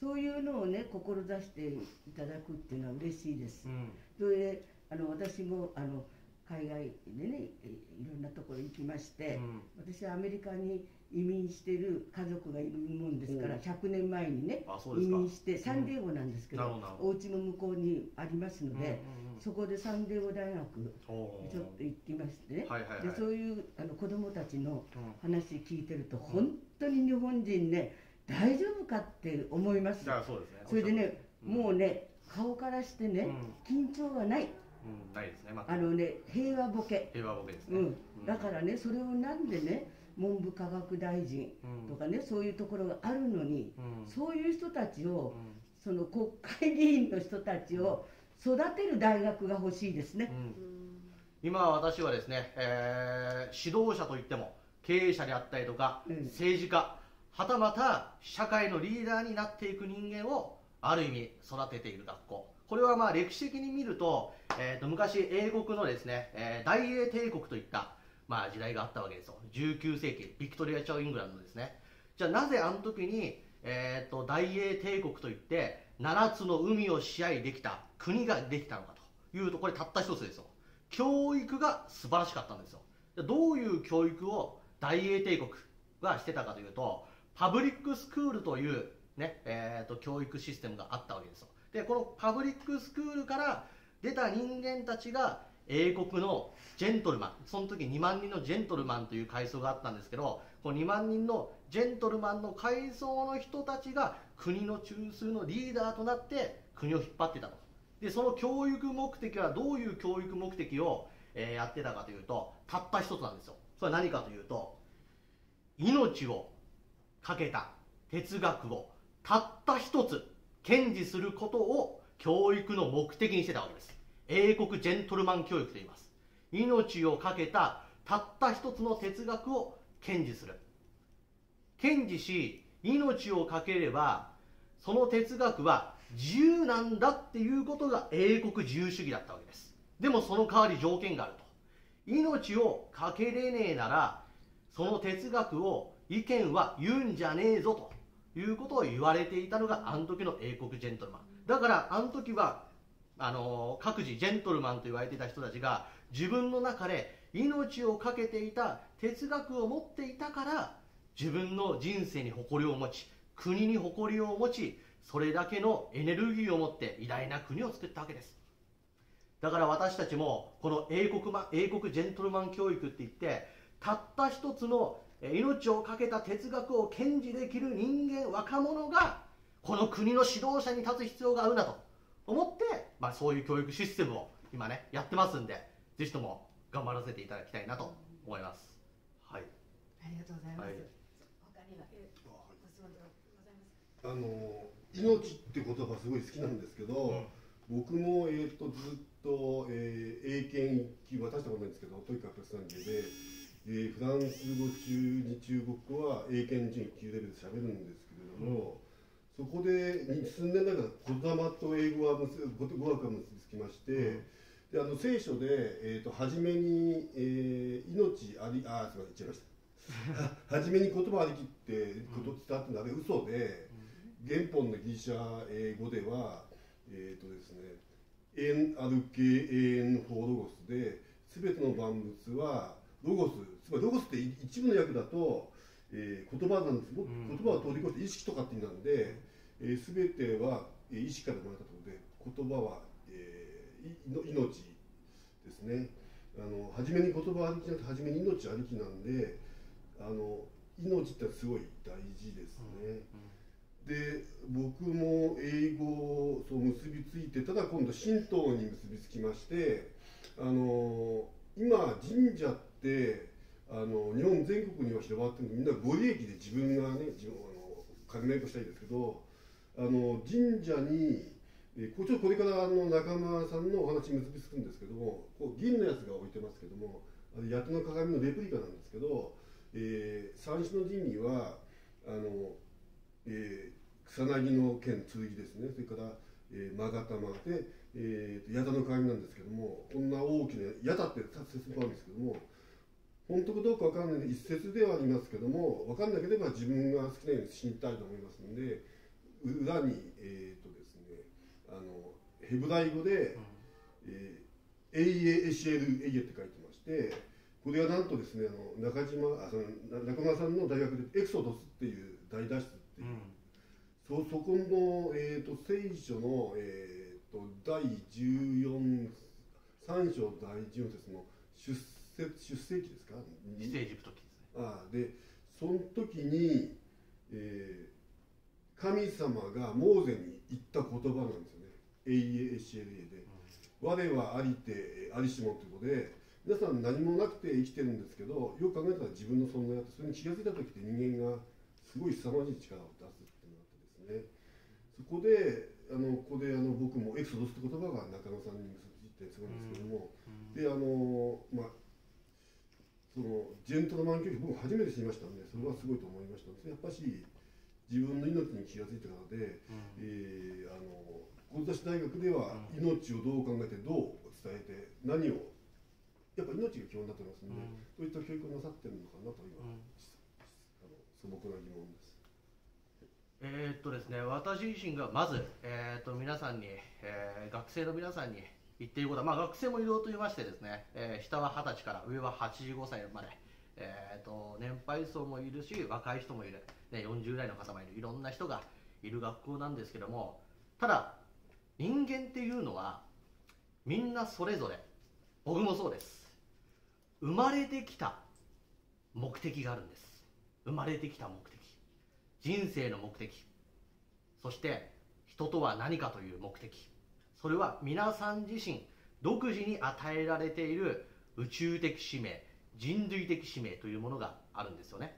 そういうのをね志していただくっていうのは嬉しいです。う。ん。それであの私もあの海外でねいろんなところ行きまして、うん。私はアメリカに移民してる家族がいるもんですから、うん。100年前にね移民してサンディエゴなんですけど、なるほどなるほお家も向こうにありますので、うんうんうんそこでサンディエゴ大学ちょっと行ってましてね、はいはいはい。でそういうあの子供たちのうん話聞いてると、本当に日本人ね大丈夫かって思います。そうですね。それでね、うん。もうね顔からしてね、緊張がない。うんないですね。まあのね平和ボケ、平和ボケですね。うん、だからねそれをなんでね文部科学大臣とかね、そういうところがあるのに、うん。そういう人たちを、うん。その国会議員の人たちを育てる大学が欲しいですね。今私はですね、えー指導者といっても経営者であったりとか、うん。政治家はたまた社会のリーダーになっていく人間をある意味育てている学校。これはまあ歴史的に見ると,、えーと昔英国のですね、えー大英帝国といった、まあ、時代があったわけですよ。19世紀ビクトリア朝イングランドですね。じゃあなぜあの時に、えー、と大英帝国といって7つの海を支配できた国ができたのかというとこれたった一つですよ。教育が素晴らしかったんですよ。どういう教育を大英帝国がしてたかというとパブリックスクールという、ねえー、と教育システムがあったわけですよ。でこのパブリックスクールから出た人間たちが英国のジェントルマンその時2万人のジェントルマンという階層があったんですけどこの2万人のジェントルマンの階層の人たちが国の中枢のリーダーとなって国を引っ張ってたと。でその教育目的はどういう教育目的を、えーやってたかというとたった一つなんですよ。それは何かというと命をかけた哲学をたった一つ堅持することを教育の目的にしてたわけです。英国ジェントルマン教育と言います。命をかけたたった一つの哲学を堅持する。堅持し命をかければその哲学は自由なんだっていうことが英国自由主義だったわけです。でもその代わり条件があると。命をかけれねえならその哲学を意見は言うんじゃねえぞということを言われていたのがあの時の英国ジェントルマン。だからあの時はあの各自ジェントルマンと言われていた人たちが自分の中で命を懸けていた哲学を持っていたから自分の人生に誇りを持ち国に誇りを持ちそれだけのエネルギーを持って偉大な国を作ったわけです。だから私たちもこの英国マ英国ジェントルマン教育って言ってたった一つの命を懸けた哲学を堅持できる人間若者がこの国の指導者に立つ必要があるんだと。思って、まあ、そういう教育システムを今ねやってますんでぜひとも頑張らせていただきたいなと思いますはいありがとうございます。はい他にはえご質問でございますか？あの命って言葉すごい好きなんですけど、僕も、えー、とずっと、えー英検1級渡したことないんですけどとにかくプラス30で、えーフランス語中に中国語は英検準1級レベルで喋るんですけれども、そこでに数年前から言霊と英語は語学が結びつきまして、であの聖書で、えー、と初めに、えー命ありあすみません言っちゃいました。は 初めに言葉ありきってこと伝わってあれ嘘で、原本のギリシャ英語ではえっ、とですねエンアルケエンフォーロゴスで全ての万物はロゴスつまりロゴスって一部の訳だと、えー言葉なんです。もうん。言葉を通り越して意識とかって意味なんで、えー、全てはえー意識から生まれたということで言葉は、えーいの命ですね。あの初めに言葉ありきじゃなくて初めに命ありきなんであの命ってすごい大事ですね、で僕も英語そう結びついてただ今度神道に結びつきましてあの今神社ってあの日本全国には広がってるみんなご利益で自分がね自分あの金めいこしたいですけどあの神社にえこちょっとこれからあの仲間さんのお話に結びつくんですけどもこう銀のやつが置いてますけどもあれ八手の鏡のレプリカなんですけど、えー、三種の神にはあの、えー草薙の剣剣ですね。それから、えー、勾玉で、えー、八田の鏡なんですけどもこんな大きな八田って説明あるんですけども本当かどうかわかんない一説ではありますけどもわかんなければ自分が好きなように死にたいと思いますので裏にえっ、とですねあのヘブライ語で、えーエイエエシエルエイエって書いてましてこれはなんとですねあの中島あその中村さんの大学でエクソドスっていう大脱出っていう、そそこの、えーと、聖書の、えーと、第14 3章第14節の出世出世記ですか出エジプト記ですねあでその時に、えー、神様がモーゼに言った言葉なんですよね。AEACLA で、うん、我はありてありしもということで皆さん何もなくて生きてるんですけどよく考えたら自分の存在があってそれに気が付いた時って人間がすごい凄まじい力を出すっていうのがあってですね。そこであのここであの僕もエクソドスって言葉が中野さんに結びついてすごいんですけども、であのまあそのジェントルマン教育僕初めて知りましたんでそれはすごいと思いましたやっぱし自分の命に気が付いたからで、うん、えー、あの志大学では命をどう考えてどう伝えて何をやっぱ命が基本だと思いますので、うん、そういった教育をなさってるのかなと今、うん、あの素朴な疑問です。えー、っとですね、私自身がまず、えー、っと皆さんに、えー、学生の皆さんに言っていることは、まあ、学生もいろいろと言いましてですね、えー、下は20歳から上は85歳まで、えーと、年配層もいるし若い人もいる、ね、40代の方もいる。いろんな人がいる学校なんですけどもただ人間っていうのはみんなそれぞれ僕もそうです。生まれてきた目的があるんです。生まれてきた目的。人生の目的。そして人とは何かという目的。それは皆さん自身独自に与えられている宇宙的使命。人類的使命というものがあるんですよね。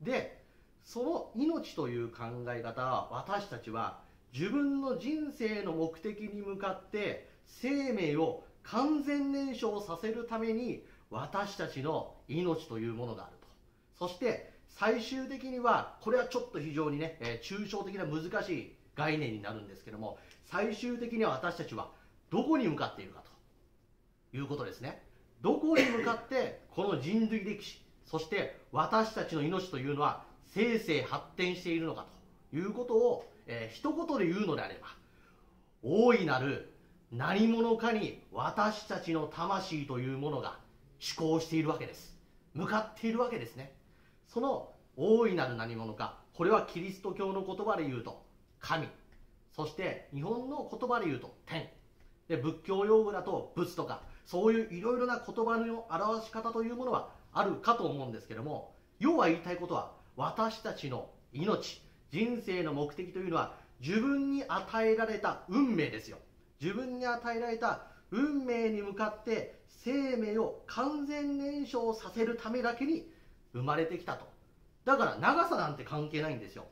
でその命という考え方は私たちは自分の人生の目的に向かって生命を完全燃焼させるために私たちの命というものがあると。そして最終的にはこれはちょっと非常にね、えー、抽象的な難しい概念になるんですけども最終的には私たちはどこに向かっているかということですね。どこに向かってこの人類歴史そして私たちの命というのは生々発展しているのかということを、えー、一言で言うのであれば大いなる何者かに私たちの魂というものが思考しているわけです。向かっているわけですね。その大いなる何者かこれはキリスト教の言葉で言うと神。そして日本の言葉で言うと天。で仏教用語だと仏とか。そういういろいろな言葉の表し方というものはあるかと思うんですけども要は言いたいことは私たちの命人生の目的というのは自分に与えられた運命ですよ。自分に与えられた運命に向かって生命を完全燃焼させるためだけに生まれてきたと。だから長さなんて関係ないんですよ。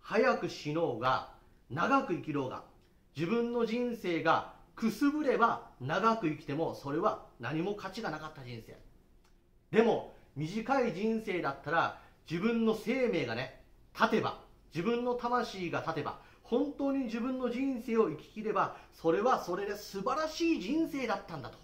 早く死のうが長く生きろうが自分の人生がくすぶれば長く生きてもそれは何も価値がなかった人生。でも短い人生だったら自分の生命がね立てば自分の魂が立てば本当に自分の人生を生ききればそれはそれで素晴らしい人生だったんだと。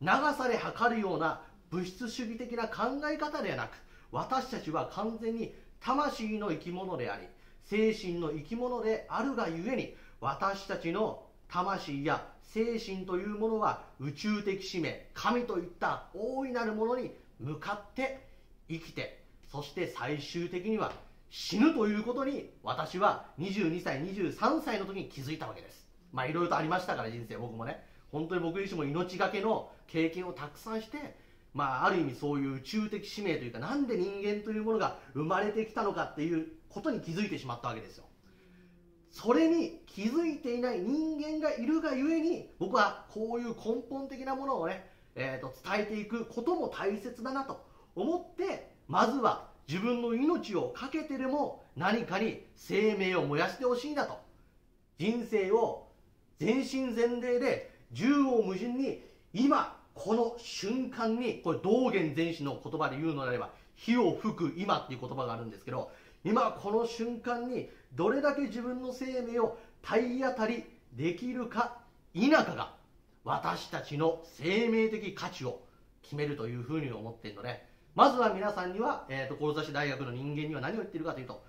長さで測るような物質主義的な考え方ではなく私たちは完全に魂の生き物であり精神の生き物であるがゆえに私たちの魂や精神というものは宇宙的使命神といった大いなるものに向かって生きてそして最終的には死ぬということに私は22歳23歳の時に気づいたわけです。まあいろいろとありましたから人生僕もね。本当に僕自身も命がけの経験をたくさんしてまあある意味そういう宇宙的使命というかなんで人間というものが生まれてきたのかっていうことに気づいてしまったわけですよ。それに気づいていない人間がいるがゆえに僕はこういう根本的なものをね、えー、と伝えていくことも大切だなと思ってまずは自分の命を懸けてでも何かに生命を燃やしてほしいんだと。人生を全身全霊で縦横無尽に今この瞬間にこれ道元禅師の言葉で言うのであれば火を吹く今っていう言葉があるんですけど今この瞬間にどれだけ自分の生命を体当たりできるか否かが私たちの生命的価値を決めるというふうに思っているのでまずは皆さんには、えーと、志大学の人間には何を言っているかというと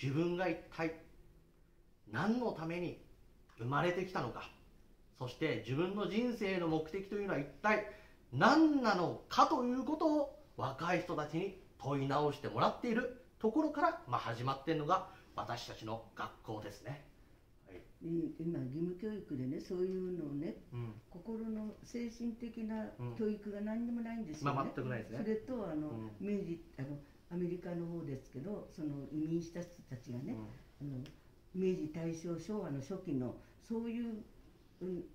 自分が一体何のために生まれてきたのか。そして自分の人生の目的というのは一体何なのかということを若い人たちに問い直してもらっているところから、まあ、始まっているのが私たちの学校ですね。今義務教育でねそういうのをね、うん、心の精神的な教育が何にもないんですよね。まあ、全くないですね。それとあの、うん、明治あのアメリカの方ですけどその移民した人たちがね、うん、あの明治大正昭和の初期のそういう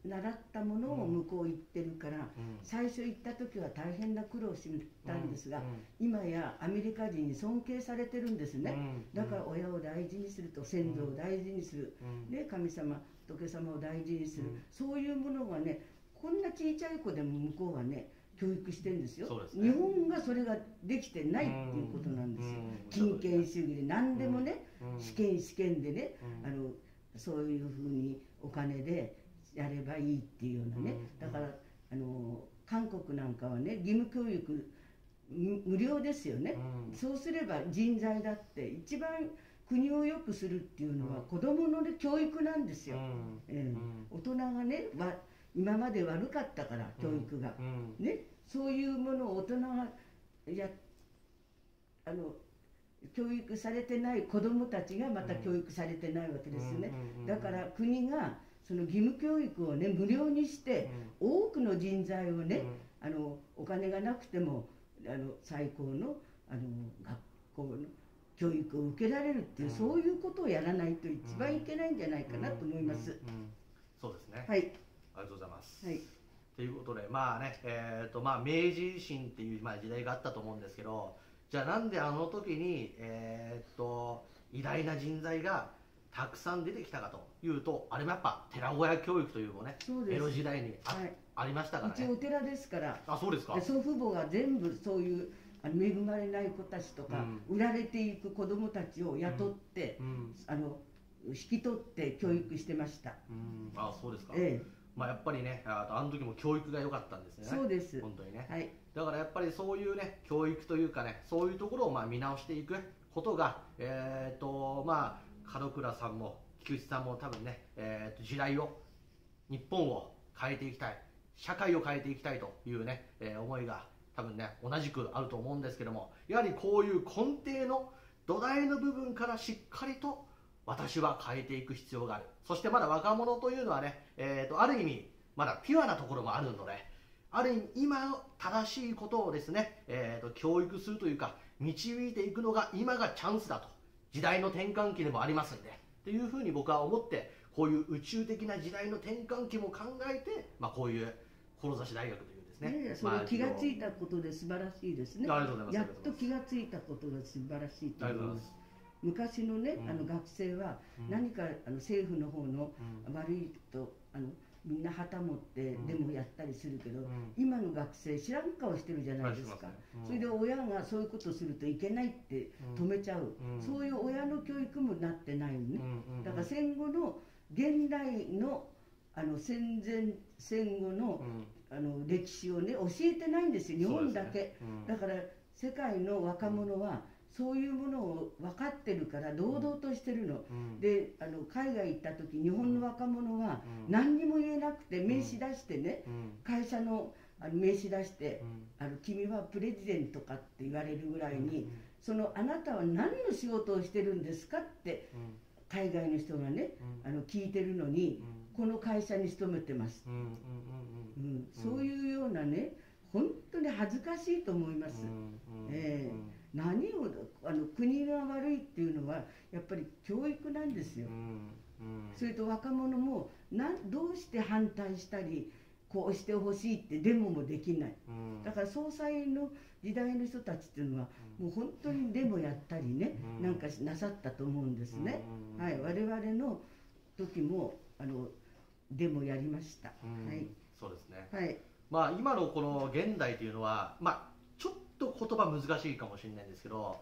習ったものを向こう行ってるから、うん、最初行った時は大変な苦労したんですが、うん、今やアメリカ人に尊敬されてるんですね、だから親を大事にすると先祖を大事にする、ね、神様仏様を大事にする、そういうものがねこんな小さい子でも向こうはね教育してるんですよ、ね、日本がそれができてないっていうことなんですよ、金権主義で何でもね、試験試験でね、あのそういうふうにお金でやればいいっていうようなね、だからあの韓国なんかはね義務教育無料ですよね、そうすれば人材だって一番国を良くするっていうのは子どもの、ね、教育なんですよ、えー、大人がねわ今まで悪かったから教育が、ね、そういうものを大人がやあの教育されてない子どもたちがまた教育されてないわけですよね、だから国がその義務教育をね無料にして、多くの人材をね、あのお金がなくてもあの最高のあの学校の教育を受けられるっていう、そういうことをやらないと一番いけないんじゃないかなと思います。そうですね。はい。ありがとうございます。はい。ということで、まあね、えっ、ー、と、まあ、明治維新っていう、まあ、時代があったと思うんですけど、じゃあなんであの時に、えっ、ー、と、偉大な人材がたくさん出てきたかというとあれもやっぱ寺小屋教育というもね江戸時代にあはい、ありましたからね。一応お寺ですから。あそうですか。祖父母が全部そういうあの恵まれない子たちとか、うん、売られていく子どもたちを雇って、うん。うん、あの引き取って教育してました、あそうですか、ええ。まあ、やっぱりねああの時も教育が良かったんですね。そうです。本当にね、はい、だからやっぱりそういうね教育というかねそういうところをまあ見直していくことがえっ、ー、とまあ門倉さんも菊池さんも多分ね、えー、時代を日本を変えていきたい社会を変えていきたいというね、えー、思いが多分ね同じくあると思うんですけどもやはりこういう根底の土台の部分からしっかりと私は変えていく必要がある。そしてまだ若者というのはね、えーと、ある意味まだピュアなところもあるのである意味今正しいことをですね、えーと教育するというか導いていくのが今がチャンスだと。時代の転換期でもありますんでっていうふうに僕は思ってこういう宇宙的な時代の転換期も考えて、まあ、こういう志大学というですね、ねそれ気がついたことで素晴らしいですね、ありがとうございます。やっと気がついたことが素晴らしいと思います。昔のね、あの学生は何かあの政府の方の悪いとあのみんな旗持ってデモやったりするけど、うん、今の学生知らん顔してるじゃないですか、うん、それで親がそういうことするといけないって止めちゃう、うん、そういう親の教育もなってないのね、だから戦後の現代のあの戦前戦後の,、あの歴史をね教えてないんですよ。日本だけ、ね、だから世界の若者は、そういうものを分かってるから堂々としてるの、うん、であの海外行った時日本の若者は何にも言えなくて名刺出してね、うん、会社のあの名刺出して、あの君はプレジデントかって言われるぐらいに、そのあなたは何の仕事をしてるんですかって、海外の人がね、あの聞いてるのに、この会社に勤めてます、うんそういうようなね本当に恥ずかしいと思います。えー何をあの国が悪いっていうのはやっぱり教育なんですよ、うんうん、それと若者もなどうして反対したりこうしてほしいってデモもできない、うん、だから総裁の時代の人たちっていうのは、もう本当にデモやったりね、うん、なんかなさったと思うんですね、はい、我々の時もあのデモやりました、はい、そうですね、はい。まあ、今のこの現代というのは、まあ、と言葉難しいかもしれないんですけど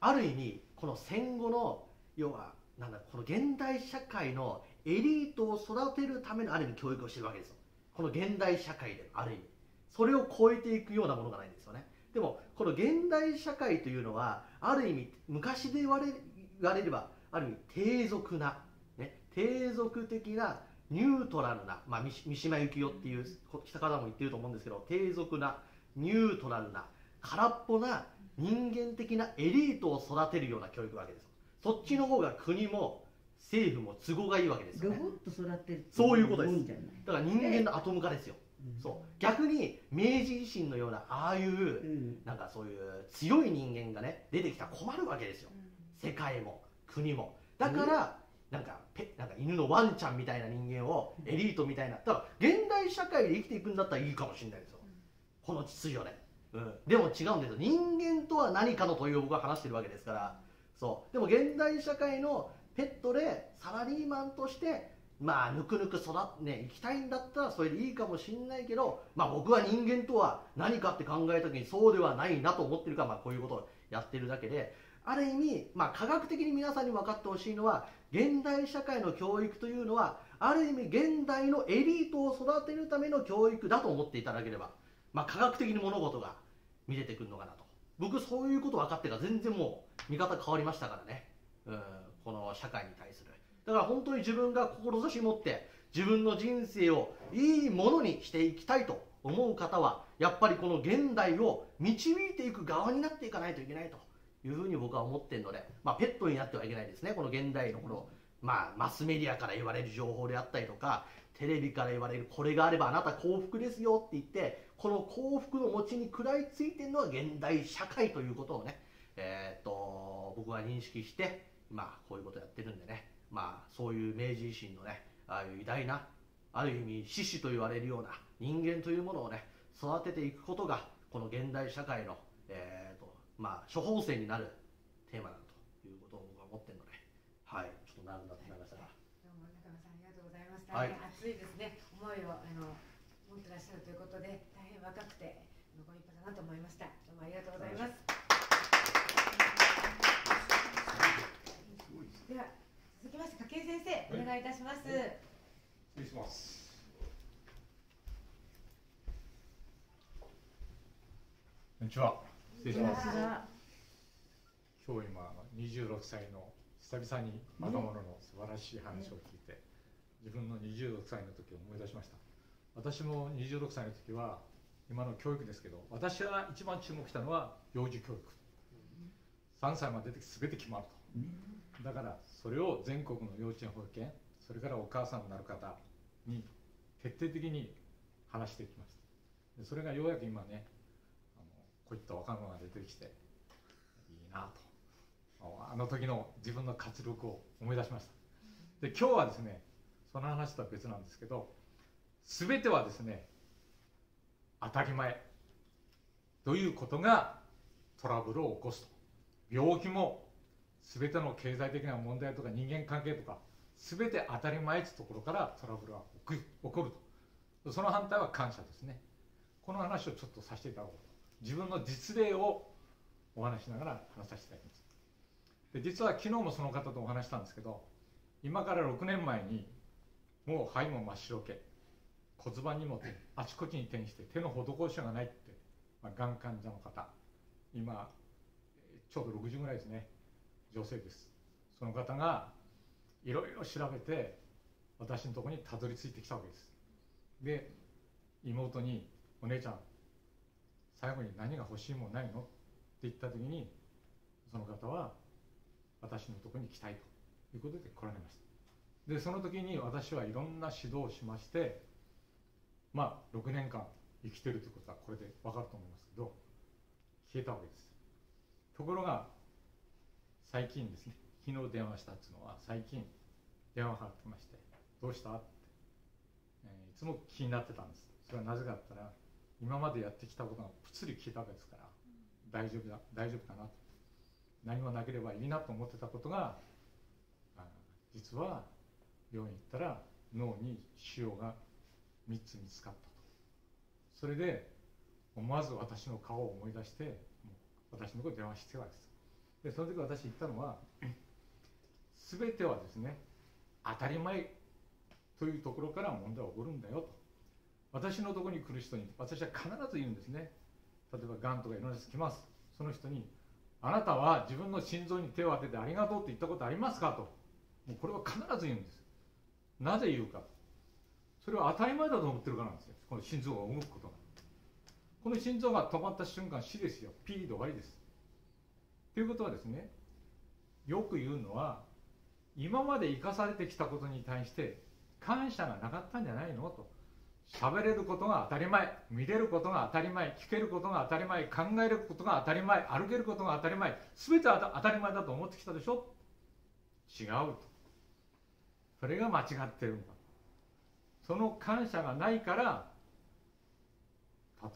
ある意味この戦後の要はなんだこの現代社会のエリートを育てるためのある意味教育をしてるわけですよ。この現代社会である意味。それを超えていくようなものがないんですよね。でもこの現代社会というのはある意味昔で言われ言われればある意味低俗な、ね、低俗的なニュートラルな、まあ、三島由紀夫っていう北方も言ってると思うんですけど低俗なニュートラルな空っぽな人間的なエリートを育てるような教育わけです。そっちの方が国も政府も都合がいいわけですよ、ね、ロボット育てるそういうことです。だから人間のアトム化ですよ、そう。逆に明治維新のようなああいう、うん、なんかそういう強い人間がね出てきたら困るわけですよ、世界も国も。だから、なんかペなんか犬のワンちゃんみたいな人間をエリートみたいなだから現代社会で生きていくんだったらいいかもしれないですよ、この秩序で、うん、でも違うんですよ。人間とは何かの問いを僕は話してるわけですから。そう。でも現代社会のペットでサラリーマンとしてまあぬくぬく育ってね行きたいんだったらそれでいいかもしんないけどまあ僕は人間とは何かって考えた時にそうではないなと思ってるからまあこういうことをやってるだけで。ある意味まあ科学的に皆さんに分かってほしいのは現代社会の教育というのはある意味現代のエリートを育てるための教育だと思っていただければ。まあ科学的に物事が。見れてくるのかなと。僕そういうこと分かってから全然もう見方変わりましたからね。うん。この社会に対する。だから本当に自分が志持って自分の人生をいいものにしていきたいと思う方はやっぱりこの現代を導いていく側になっていかないといけないと。いうふうに僕は思ってるので、まあ、ペットになってはいけないですね。この現代のこの、まあ、マスメディアから言われる情報であったりとかテレビから言われるこれがあればあなた幸福ですよって言ってこの幸福の持ちに食らいついてるのは現代社会ということをね、えー、っと僕は認識してまあこういうことやってるんでねまあそういう明治維新のねああいう偉大なある意味獅子と言われるような人間というものをね育てていくことがこの現代社会の、えーとまあ、処方箋になるテーマだということを僕は思ってるので、はい、ちょっと長くなってしまいましたが。どうも中野さんありがとうございます。大変熱いですね、はい、思いをあの持ってらっしゃるということで若くてご立派だなと思いました。どうもありがとうございます。では続きまして筧先生、お願いいたします。失礼します。こんにちは。失礼します。今日今26歳の久々に若者の素晴らしい話を聞いて、自分の26歳の時を思い出しました。私も26歳の時は今の教育ですけど、私が一番注目したのは幼児教育。3歳までで全て決まると。だからそれを全国の幼稚園保育園それからお母さんになる方に徹底的に話してきましたでそれがようやく今ねあのこういった若者が出てきていいなとあの時の自分の活力を思い出しましたで今日はですねその話とは別なんですけど全てはですね当たり前。ということがトラブルを起こすと。病気も全ての経済的な問題とか人間関係とか全て当たり前というところからトラブルは起こると。その反対は感謝ですね。この話をちょっとさせていただこうと。自分の実例をお話しながら話させていただきます。で実は昨日もその方とお話したんですけど今から6年前にもう肺も真っ白け。骨盤にもあちこちに転して手の施しがないって、まあ、がん患者の方今ちょうど60ぐらいですね女性です。その方がいろいろ調べて私のところにたどり着いてきたわけです。で妹に「お姉ちゃん最後に何が欲しいもんないの?」って言った時にその方は私のところに来たいということで来られました。でその時に私はいろんな指導をしましてまあ6年間生きてるということはこれで分かると思いますけど消えたわけですところが最近ですね昨日電話したっつうのは最近電話かかってまして「どうした?」って、えー、いつも気になってたんですそれはなぜかったら今までやってきたことがぷつり聞いたわけですから大丈夫だ大丈夫かなと何もなければいいなと思ってたことが実は病院行ったら脳に腫瘍が3つ見つかったと。それで思わず私の顔を思い出して私のところに電話してたわけです。でその時私言ったのは全てはですね当たり前というところから問題が起こるんだよと。私のところに来る人に私は必ず言うんですね。例えばがんとかいろんな人来ます。その人にあなたは自分の心臓に手を当ててありがとうって言ったことありますかと。もうこれは必ず言うんです。なぜ言うか。それは当たり前だと思ってるからなんですよ。この心臓が動くことが。この心臓が止まった瞬間死ですよ。ピーで終わりです。ということはですねよく言うのは今まで生かされてきたことに対して感謝がなかったんじゃないのと。喋れることが当たり前見れることが当たり前聞けることが当たり前考えることが当たり前歩けることが当たり前全て当たり前だと思ってきたでしょ？違うと。それが間違ってるんだその感謝がないから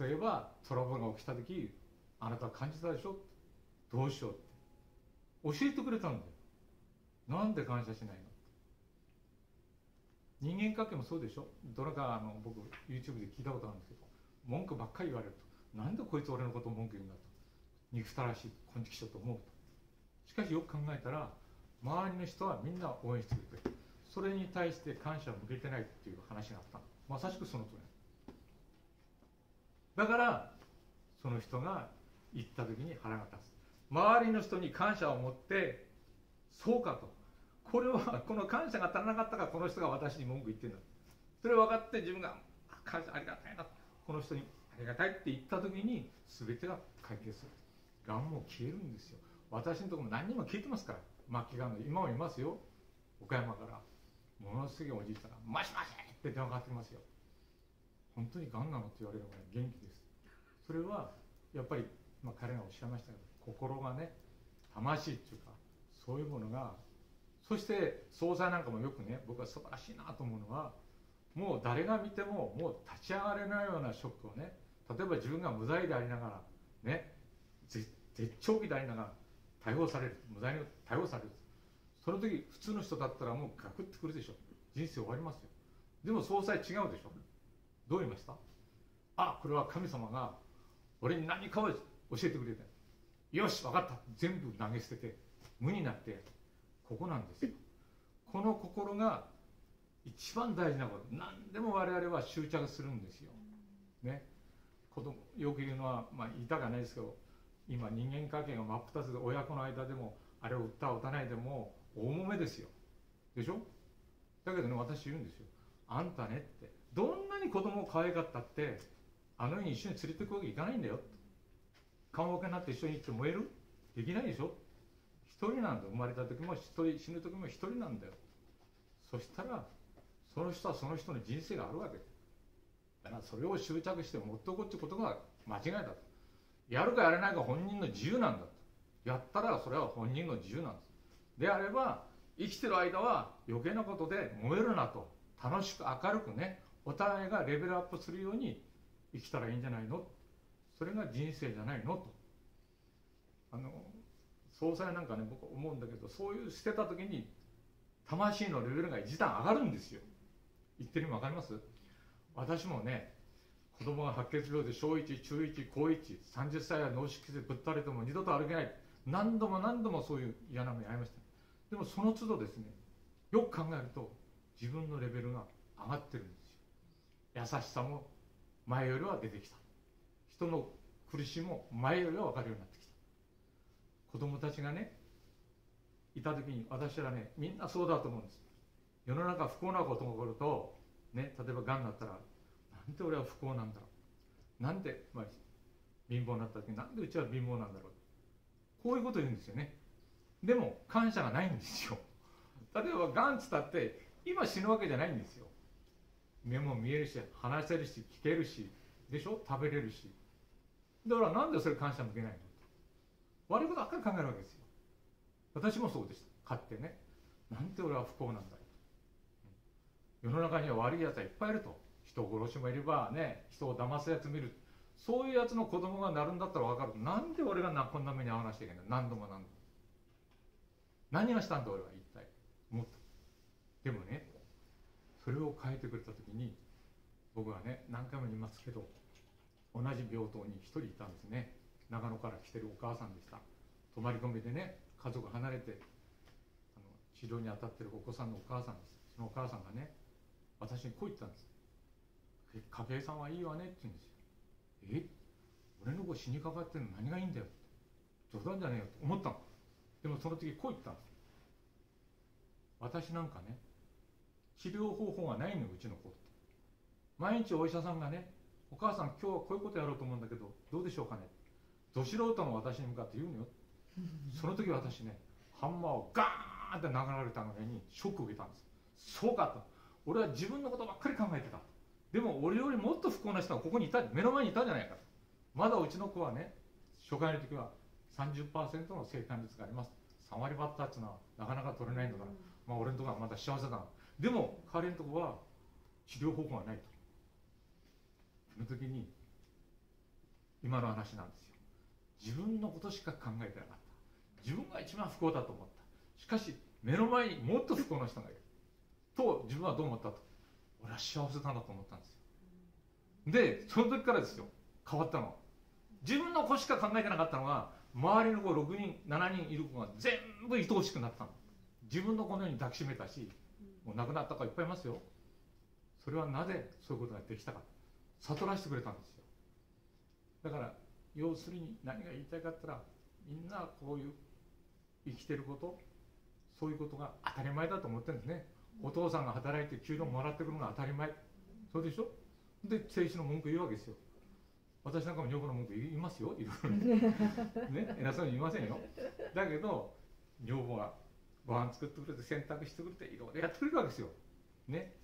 例えばトラブルが起きた時あなた感じたでしょ？どうしよう？って教えてくれたんだよ。なんで感謝しないの？人間関係もそうでしょ？どれかあの僕 YouTube で聞いたことあるんですけど文句ばっかり言われるとなんでこいつ俺のことを文句言うんだと。憎たらしいこんちきしょと思うと。しかしよく考えたら周りの人はみんな応援してくれてる。それに対して感謝を向けてないっていう話があったまさしくその通り。だからその人が行った時に腹が立つ。周りの人に感謝を持ってそうかと。これはこの感謝が足らなかったからこの人が私に文句言ってんだ。それを分かって自分が感謝ありがたいな。この人にありがたいって言った時に全てが解決する。がんも消えるんですよ。私のとこも何人も聞いてますから。末期がんの今もいますよ。岡山から。ものすごいおじいさんが「もしもし!」って電話かかってきますよ本当にがんなの？って言われるぐらい元気です。それはやっぱり、まあ、彼がおっしゃいましたけど心がね魂っていうかそういうものがそして総裁なんかもよくね僕は素晴らしいなと思うのはもう誰が見てももう立ち上がれないようなショックをね例えば自分が無罪でありながらね絶頂期でありながら逮捕される無罪に逮捕される。その時普通の人だったらもうガクってくるでしょ。人生終わりますよ。でも総裁違うでしょ。どう言いました？あこれは神様が俺に何かを教えてくれたよし分かった。全部投げ捨てて無になってここなんですよ。この心が一番大事なこと。何でも我々は執着するんですよ。ね。子供よく言うのは、まあ、言いたくないですけど今人間関係が真っ二つで親子の間でもあれを打った打たないでも大揉めですよ。でしょ？だけどね私言うんですよ。あんたねって。どんなに子供可愛かったってあの世に一緒に連れてくわけいかないんだよ棺桶になって一緒に行って燃える？できないでしょ？一人なんだ生まれた時も一人死ぬ時も一人なんだよ。そしたらその人はその人の人生があるわけ。だからそれを執着して持っておくってことが間違いだと。やるかやらないか本人の自由なんだと。やったらそれは本人の自由なんですであれば生きてる間は余計なことで燃えるなと。楽しく明るくねお互いがレベルアップするように生きたらいいんじゃないの？それが人生じゃないの？と。あの総裁なんかね僕思うんだけどそういう捨てた時に魂のレベルが一段上がるんですよ。言ってる意味分かります？私もね子供が白血病で小1中1高130歳は脳出血でぶったれても二度と歩けない。何度も何度もそういう嫌な目に遭いました。でもその都度ですねよく考えると自分のレベルが上がってるんですよ。優しさも前よりは出てきた。人の苦しみも前よりは分かるようになってきた。子供たちがねいた時に私はねみんなそうだと思うんです。世の中不幸なことが起こるとね例えばがんだったらなんで俺は不幸なんだろう。なんで、まあ、貧乏になった時なんでうちは貧乏なんだろう。こういうこと言うんですよね。でも感謝がないんですよ。例えばがんつったって今死ぬわけじゃないんですよ。目も見えるし話せるし聞けるしでしょ？食べれるし。だからなんでそれ感謝向けないの？悪いことばっかり考えるわけですよ。私もそうでした。勝ってね。なんて俺は不幸なんだ世の中には悪いやつはいっぱいいると。人殺しもいればね。人を騙すやつ見る。そういうやつの子供がなるんだったら分かる。なんで俺がこんな目に遭わなきゃいけない何度も何度も。何がしたんだ俺は一体。思ったでもねそれを変えてくれた時に僕はね何回も言いますけど同じ病棟に一人いたんですね。長野から来てるお母さんでした。泊まり込みでね家族離れてあの治療に当たってるお子さんのお母さんです。そのお母さんがね私にこう言ったんです「家計さんはいいわね」って言うんですよ「え俺の子死にかかってるの何がいいんだよ」って。冗談じゃねえよと思ったの。でもその時こう言ったんです。私なんかね治療方法がないのうちの子って。毎日お医者さんがねお母さん今日はこういうことやろうと思うんだけどどうでしょうかね。ど素人の私に向かって言うのよ。その時私ねハンマーをガーンって殴られたのにショックを受けたんです。そうかと。俺は自分のことばっかり考えてた。でも俺よりもっと不幸な人がここにいた目の前にいたじゃないかと。まだうちの子はね初回の時は30%の生還率があります。3割バッターっていうのはなかなか取れないんだから、まあ俺のとこはまだ幸せだでも彼のとこは治療方法がないと。その時に今の話なんですよ。自分のことしか考えてなかった。自分が一番不幸だと思った。しかし目の前にもっと不幸な人がいる。と自分はどう思ったと。俺は幸せだなと思ったんですよ。でその時からですよ。変わったの。自分の子しか考えてなかったのが周りの子6人7人いる子が全部愛おしくなったの。自分の子のように抱きしめたしもう亡くなった子いっぱいいますよ。それはなぜそういうことができたか。悟らせてくれたんですよ。だから要するに何が言いたいかって言ったらみんなこういう生きてることそういうことが当たり前だと思ってるんですね。お父さんが働いて給料もらってくるのが当たり前。そうでしょ？で政治の文句言うわけですよ。私なんかも女房の文句言いますよいろいろね偉そうに言いませんよ。だけど女房はご飯作ってくれて洗濯してくれていろいろやってくれるわけですよ。ね。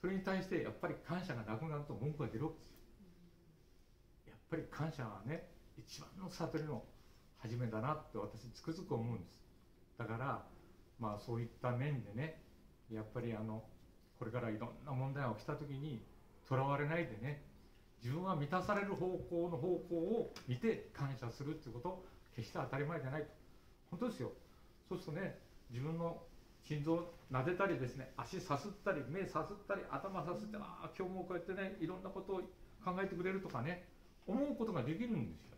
それに対してやっぱり感謝がなくなると文句が出るわけですよ。やっぱり感謝はね一番の悟りの始めだなって私つくづく思うんです。だからまあそういった面でねやっぱりあのこれからいろんな問題が起きた時にとらわれないでね自分は満たされる方向の方向を見て感謝するっていうこと決して当たり前じゃないと。本当ですよ。そうするとね自分の心臓撫でたりですね足さすったり目さすったり頭さすってああ今日もこうやってねいろんなことを考えてくれるとかね思うことができるんですよ。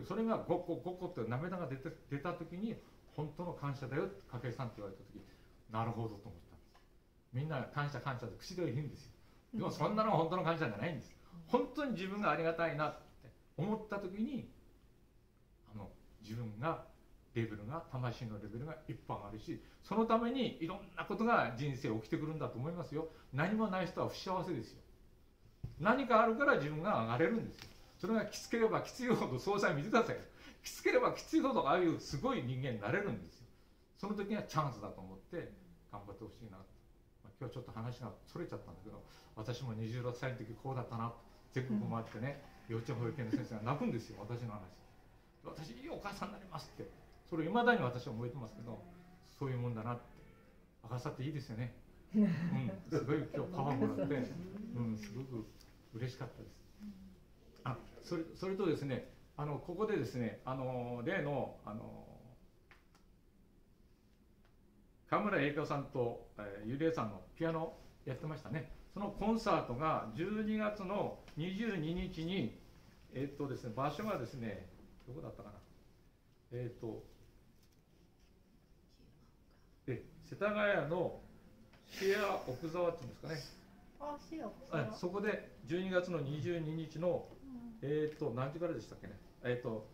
でそれがごっこごっこって涙が出て出た時に本当の感謝だよって筧さんって言われた時なるほどと思ったんです。みんな感謝感謝で口で言うんですよ。でもそんなのが本当の感謝じゃないんです。本当に自分がありがたいなって思った時にあの自分がレベルが魂のレベルが一般あるしそのためにいろんなことが人生起きてくるんだと思いますよ。何もない人は不幸せですよ。何かあるから自分が上がれるんですよ。それがきつければきついほど総裁見てくださいきつければきついほどああいうすごい人間になれるんですよ。その時にはチャンスだと思って頑張ってほしいな、まあ、今日ちょっと話がそれちゃったんだけど私も26歳の時こうだったな。と全国回ってね、幼稚園保育園の先生が泣くんですよ私の話私いいお母さんになりますってそれいまだに私は覚えてますけどそういうもんだなって明かさっていいですよねうん、すごい今日パワーもらって、うん、すごく嬉しかったです。あ、それそれとですね、あのここでですね、あの例のあの河村栄子さんと、えー、ゆりえさんのピアノやってましたね。そのコンサートが12月の22日に、えっ、とですね、場所がですね、どこだったかな？えっ、と、え世田谷のシェア奥沢っていうんですかね。あ、シェア奥沢。そこで12月の22日の、うん、えっ、と何時からでしたっけね？えっ、ー、と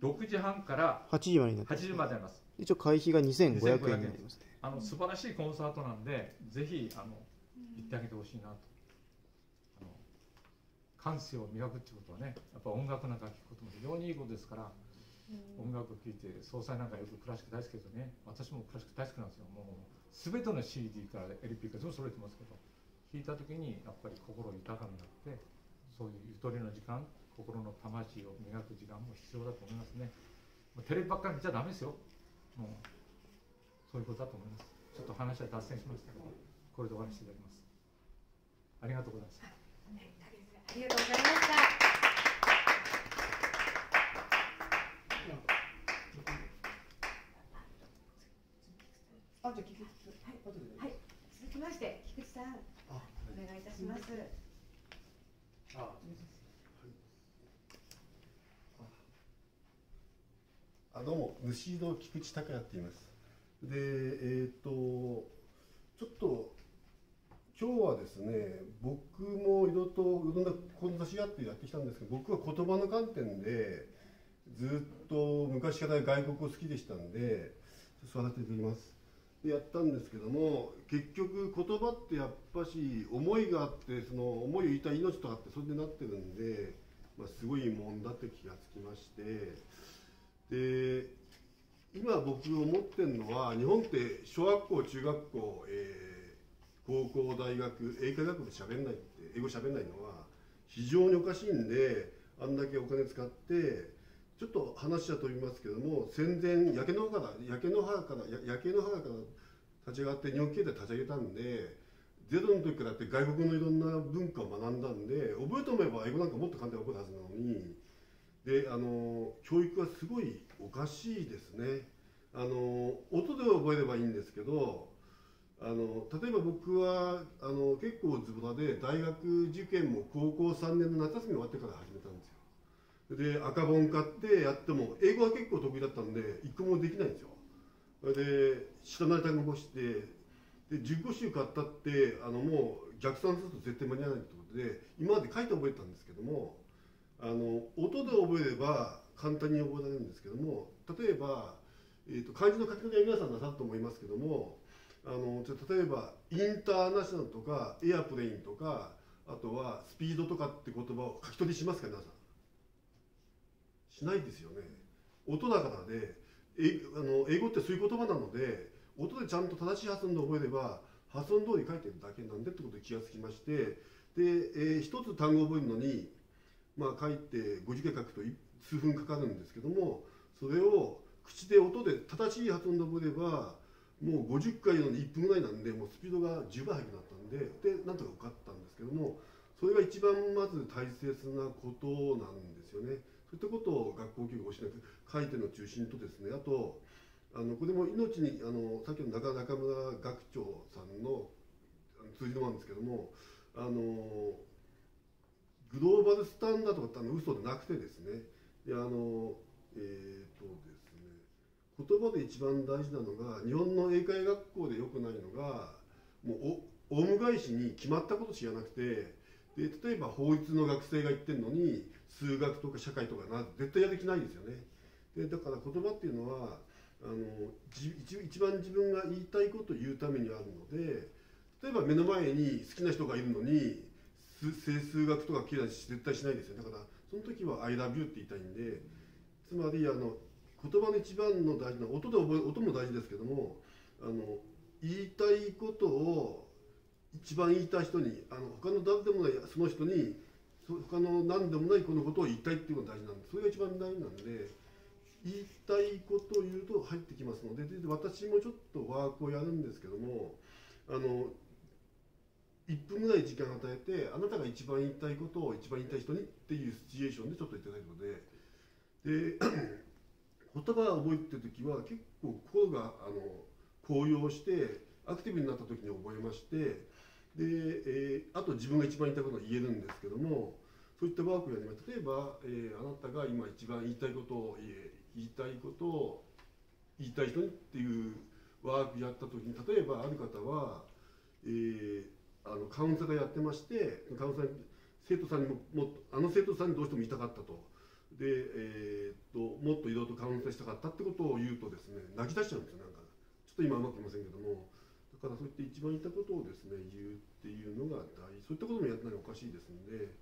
6時半から8時までになって8時まであります。一応会費が2500円になりますね。あの素晴らしいコンサートなんで、ぜひあの行ってあげてほしいなと。あの感性を磨くっていうことはね、やっぱ音楽なんか聴くことも非常にいいことですから。音楽を聴いて総裁なんかよくクラシック大好きですよね。私もクラシック大好きなんですよ。もう全ての CD から LP から全部揃えてますけど。聴いた時にやっぱり心豊かになってそういうゆとりの時間心の魂を磨く時間も必要だと思いますね。テレビばっかり見ちゃダメですよ。もうそういうことだと思います。ちょっと話は脱線しましたけどこれで終わらせていただきますありがとうございます。ありがとうございました。あ、じゃ菊池はい、はい、続きまして菊池さん、お願いいたします。あ、あどうも主井戸菊池隆也って言います。で、えっ、ー、とちょっと今日はですね、僕もいろいろといろんな志があってやってきたんですけど、僕は言葉の観点でずっと昔から外国を好きでしたんで、座らせていただきます。でやったんですけども結局言葉ってやっぱし思いがあってその思いを言いたい命とかってそれでなってるんで、まあ、すごいもんだって気がつきましてで今僕思ってるのは日本って小学校中学校、えー、高校大学英会話で喋んないって英語喋んないのは非常におかしいんであんだけお金使ってちょっと話は飛びますけども戦前焼け野原焼け野原から焼け野原から立ち上がって日本経済立ち上げたんでゼロの時からって外国のいろんな文化を学んだんで覚えておめば英語なんかもっと簡単に覚えるはずなのにであの教育はすごいおかしいですね。あの音で覚えればいいんですけどあの例えば僕はあの結構ズボラで大学受験も高校3年の夏休み終わってから始めたんですよ。で赤本買ってやっても英語は結構得意だったんで一個もできないんですよ。で知らない単語をしてで15週買ったってあのもう逆算すると絶対間に合わないってことで今まで書いて覚えたんですけどもあの音で覚えれば簡単に覚えられるんですけども例えば、えーと、漢字の書き方は皆さんなさると思いますけどもあのじゃ例えばインターナショナルとかエアプレインとかあとはスピードとかって言葉を書き取りしますか皆さん。しないですよね。音だからでえあの英語ってそういう言葉なので音でちゃんと正しい発音で覚えれば発音通り書いてるだけなんでってことで気がつきましてで、えー、一つ単語を覚えるのにまあ書いて50回書くと数分かかるんですけどもそれを口で音で正しい発音で覚えればもう50回の1分ぐらいなんでもうスピードが10倍速くなったんででなんとか受かったんですけどもそれが一番まず大切なことなんですよね。そういったことを学校教育をしなく書いての中心とですねあとあのこれも命にあのさっきの中中村学長さんの通じのなんですけどもあのグローバルスタンダードってあの嘘でなくてですねであのえっ、とです言葉で一番大事なのが日本の英会学校でよくないのがもうオウム返しに決まったことしかなくてで例えば法律の学生が言ってるのに数学とか社会とかな絶対やる気ないですよね。でだから言葉っていうのはあの一一番自分が言いたいことを言うためにあるので例えば目の前に好きな人がいるのに整数学とか嫌い絶対しないですよだからその時は「I love you」って言いたいんでつまりあの言葉の一番の大事な音で覚え音も大事ですけどもあの言いたいことを一番言いたい人にあの他の誰でもないその人に他の何でもないこのことを言いたいっていうのが大事なんでそれが一番大事なんで言いたいことを言うと入ってきますのでで私もちょっとワークをやるんですけどもあの1分ぐらい時間を与えてあなたが一番言いたいことを一番言いたい人にっていうシチュエーションでちょっと言ってたいのでで言葉を覚えてる時は結構心があの高揚してアクティブになった時に覚えましてで、えー、あと自分が一番言いたいことを言えるんですけどもそういったワークをやります。例えば、えー、あなたが今一番言いたいことを言いたいことを言いたい人にっていうワークやった時に例えばある方は、えー、あのカウンセラーやってましてカウンセラー生徒さんにももあの生徒さんにどうしても言いたかったと。で、えー、っともっといろいろとカウンセしたかったってことを言うとですね泣き出しちゃうんですよなんか。ちょっと今うまくいませんけども。だからそういって一番言ったことをですね言うっていうのが大事。そういったこともやってないおかしいですので、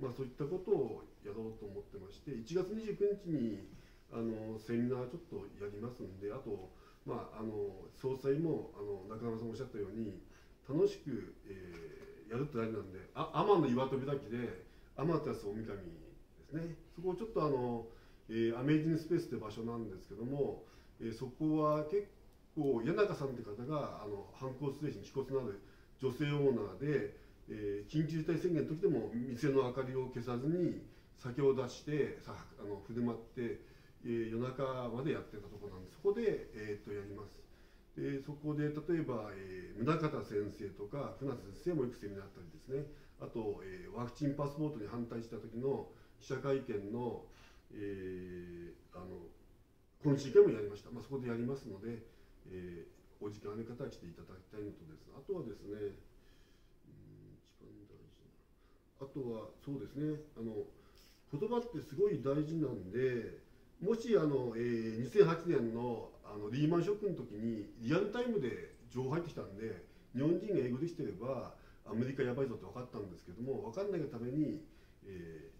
まあ、そういったことをやろうと思ってまして1月29日にあのセミナーちょっとやりますんであと、まあ、あの総裁もあの中村さんおっしゃったように楽しく、えー、やるって大事なんであ天の岩飛びだけで天照大神ですね。そこちょっとあの、えー、アメージングスペースって場所なんですけども、えー、そこは結構谷中さんって方があの反抗ステーション気骨のある女性オーナーで、えー、緊急事態宣言の時でも店の明かりを消さずに酒を出してさあの振る舞って、えー、夜中までやってたところなんでそこで、えー、っとやります。でそこで例えば、えー、宗像先生とか船津先生もよくセミナーあったりですね。あと、えー、ワクチンパスポートに反対した時の記者会見の,、えー、あの懇親会もやりました、まあ、そこでやりますので、えー、お時間ある方は来ていただきたいのとです。あとはですねうん一番大事な。あとはそうですねあの言葉ってすごい大事なんでもしあの、えー、2008年のあのリーマンショックの時にリアルタイムで情報入ってきたんで日本人が英語できてればアメリカやばいぞって分かったんですけども分かんないがために、えー、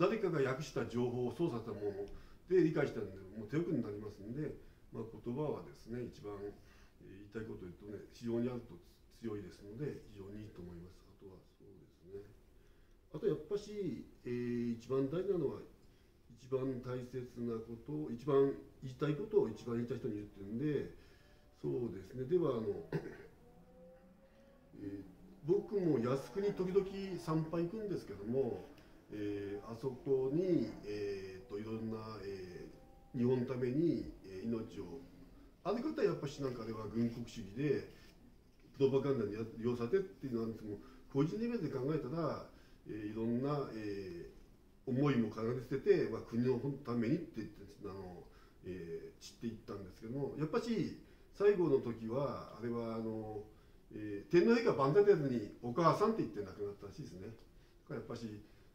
誰かが訳した情報を操作したもので理解したんでもう手遅れになりますんで、まあ、言葉はですね一番言いたいことを言うとね非常にあると強いですので非常にいいと思います。あとはそうですね。あとやっぱし、えー、一番大事なのは一番大切なことを一番言いたいことを一番言いたい人に言ってるんでそうですね。ではあの、えー、僕も靖国時々参拝行くんですけども、えー、あそこに、えーと、いろんな、えー、日本のために、えー、命をある方はやっぱしなんかあれは軍国主義でプロパガンダに利用されてっていうのなんですけど個人レベルで考えたら、えー、いろんな、えー思いも奏でてて、まあ、国のためにって言ってあの、えー、散っていったんですけどもやっぱし最後の時はあれはあの、えー、天皇陛下万歳でずにお母さんって言って亡くなったらしいですね。やっぱし、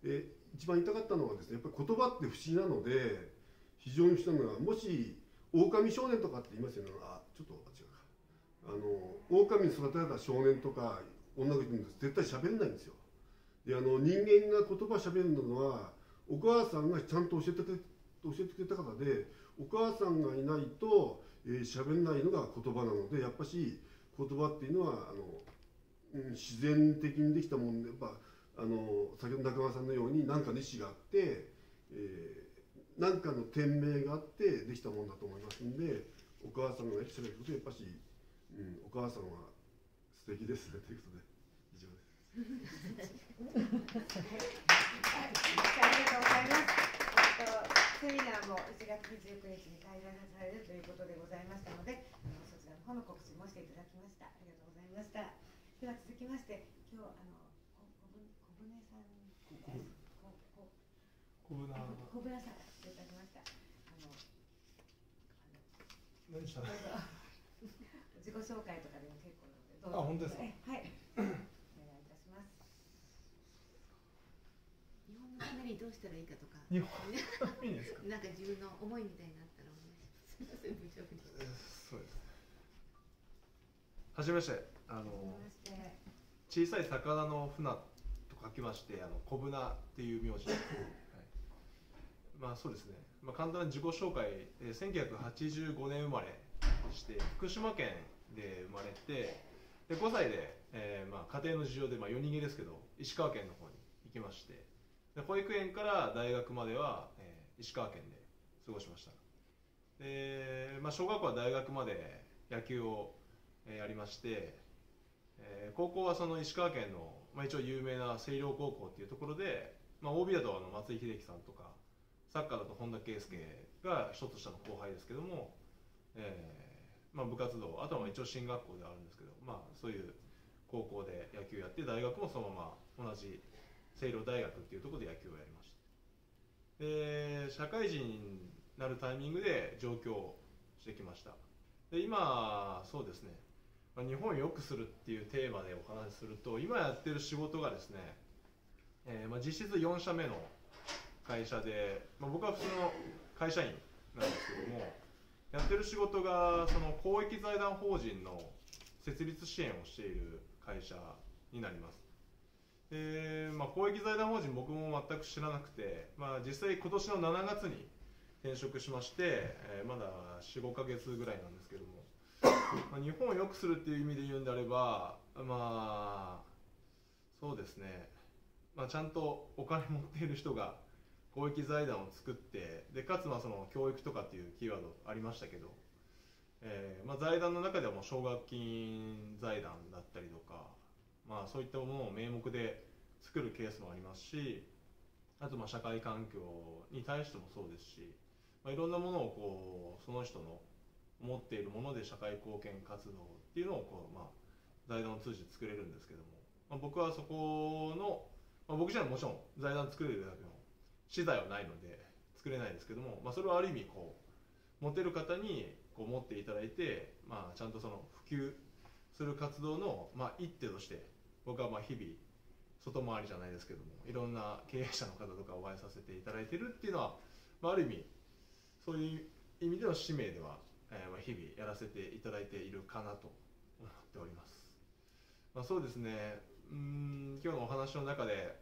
え、一番言いたかったのはですねやっぱり言葉って不思議なので非常に不思議なのはもし狼少年とかって言いますよねあちょっと違うかあの狼に育てられた少年とか女の子に絶対喋れないんですよ。であの人間が言葉喋るのはお母さんがちゃんと教えてくれ教えてくれた方でお母さんがいないと喋、えー、れないのが言葉なのでやっぱし言葉っていうのはあの、うん、自然的にできたもんでやっぱあの先ほど中川さんのように何かの意思があって、えー、何かの天命があってできたもんだと思いますんでお母さんがしゃべることやっぱし、うん、お母さんは素敵ですねということで。以上です。ありがとうござい。ますセミナーも1月29日に開催されるとい。うことでござい。ましたので、そちらの方の告知もしてい。ただきました。ありがとうござい。ました。では続きまして、今日あの小舟さん小舟小舟さん来ていただきました。あの何した自己紹介とかでも結構なので、どうぞ。あ、本当ですか？はい。ためにどうしたらいいかとか。日本いいですか？なんか自分の思いみたいになったらお願いします。すみません、無茶ぶり。そうです。はじめまして、あの。小さい魚の船と書きまして、あの小舟っていう名字。まあ、そうですね。まあ、簡単な自己紹介、えー、1985年生まれして、福島県で生まれて。で、5歳で、えー、まあ、家庭の事情で、まあ、夜逃げですけど、石川県の方に行きまして。で保育園から大学までは、えー、石川県で過ごしましたで、まあ、小学校は大学まで野球を、えー、やりまして、えー、高校はその石川県の、まあ、一応有名な星稜高校っていうところで、まあ、OB だとあの松井秀喜さんとかサッカーだと本田圭佑が一つ下の後輩ですけども、えーまあ、部活動あとは一応進学校ではあるんですけど、まあ、そういう高校で野球やって大学もそのまま同じ星稜大学っていうところで野球をやりました。で社会人になるタイミングで上京してきました。で今そうですね、まあ、日本を良くするっていうテーマでお話しすると今やってる仕事がですね、えー、まあ実質4社目の会社で、まあ、僕は普通の会社員なんですけどもやってる仕事がその公益財団法人の設立支援をしている会社になります。で、まあ、公益財団法人僕も全く知らなくて、まあ、実際今年の7月に転職しまして、えー、まだ45か月ぐらいなんですけども、まあ、日本を良くするっていう意味で言うんであればまあそうですね、まあ、ちゃんとお金持っている人が公益財団を作ってでかつまあその教育とかっていうキーワードありましたけど、えーまあ、財団の中ではもう奨学金財団だったりとかまあ、そういったものを名目で作るケースもありますしあとまあ社会環境に対してもそうですし、まあ、いろんなものをこうその人の持っているもので社会貢献活動っていうのをこう、まあ、財団を通じて作れるんですけども、まあ、僕はそこの、まあ、僕自身はもちろん財団作れるだけの資材はないので作れないですけども、まあ、それはある意味こう持てる方にこう持っていただいて、まあ、ちゃんとその普及する活動の、まあ、一手として僕はまあ日々外回りじゃないですけどもいろんな経営者の方とかお会いさせていただいてるっていうのは、まあ、ある意味そういう意味での使命では、えーまあ、日々やらせていただいているかなと思っております、まあ、そうですね。うん今日のお話の中で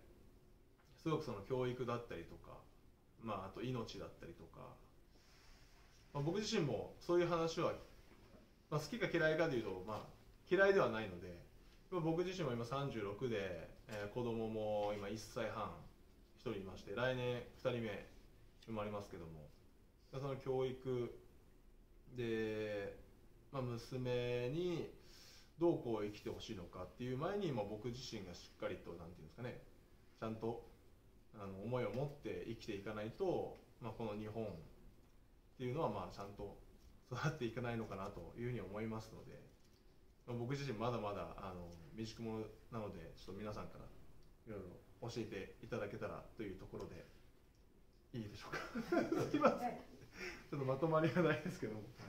すごくその教育だったりとか、まあ、あと命だったりとか、まあ、僕自身もそういう話は、まあ、好きか嫌いかでいうと、まあ、嫌いではないので僕自身も今36で、えー、子供も今1歳半1人いまして来年2人目生まれますけどもその教育で、まあ、娘にどうこう生きてほしいのかっていう前にも僕自身がしっかりと何て言うんですかねちゃんと思いを持って生きていかないと、まあ、この日本っていうのはまあちゃんと育っていかないのかなというふうに思いますので、まあ、僕自身まだまだあの未熟者なのでちょっと皆さんからいろいろ教えていただけたらというところでいいでしょうか？すい。ませんちょっとまとまりがないですけども、は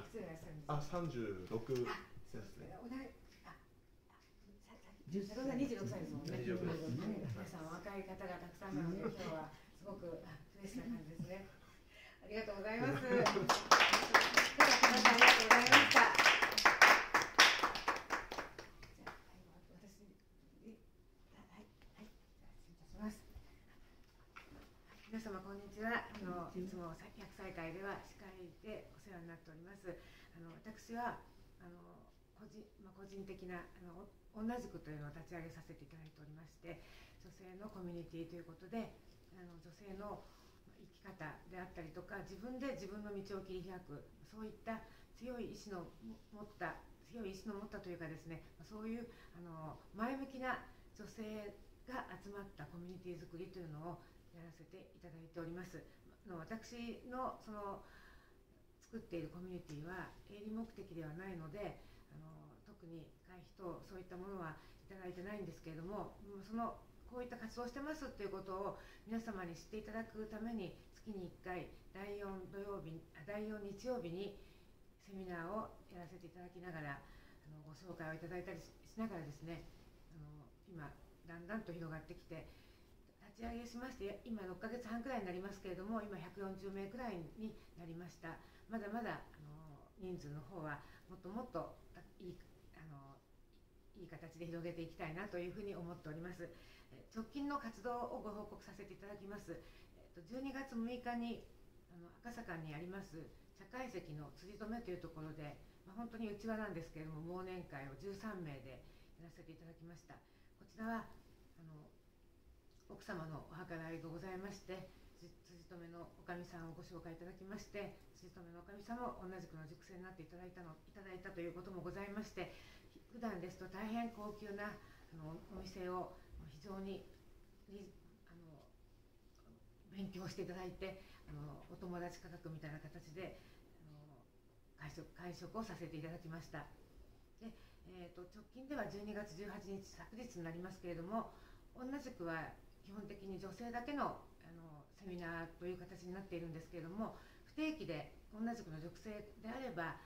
い。あ、三十六ですね。十歳。二十六歳ですもんね。皆さん若い方がたくさんなので今日はすごくフレッシュな感じですね。ありがとうございます。皆さんありがとうございました。皆様こんにちは。あのいつも百歳会では司会でお世話になっております。あの私はあの個人まあ個人的なあの女塾というのを立ち上げさせていただいておりまして、女性のコミュニティということで、あの女性の生き方であったりとか、自分で自分の道を切り開くそういった強い意志の持った強い意志の持ったというかですね、そういうあの前向きな女性が集まったコミュニティ作りというのをやらせていただいております。の私のその作っているコミュニティは営利目的ではないのであの特に会費等そういったものはいただいてないんですけれどもそのこういった活動をしてますっていうことを皆様に知っていただくために月に1回第4土曜日第4日曜日にセミナーをやらせていただきながらあのご紹介をいただいたりしながらですねあの今だんだんと広がってきて立ち上げしまして今6ヶ月半くらいになりますけれども今140名くらいになりました。まだまだあの人数の方はもっともっといいいい形で広げていきたいなというふうに思っております。直近の活動をご報告させていただきます。12月6日にあの赤坂にあります社会石の辻留めというところで、まあ、本当にうちわなんですけれども忘年会を13名でやらせていただきました。こちらはあの奥様のお計らいがございまして辻留のおかみさんをご紹介いただきまして辻留のおかみさんも同じくの熟成になっていただいたのいただいたということもございまして普段ですと大変高級なあのお店を非常にあの勉強していただいてあのお友達価格みたいな形であの会食会食をさせていただきました。で、えーと、直近では12月18日昨日になりますけれども同じくは基本的に女性だけのあのセミナーという形になっているんですけれども不定期で同じくの属性であれば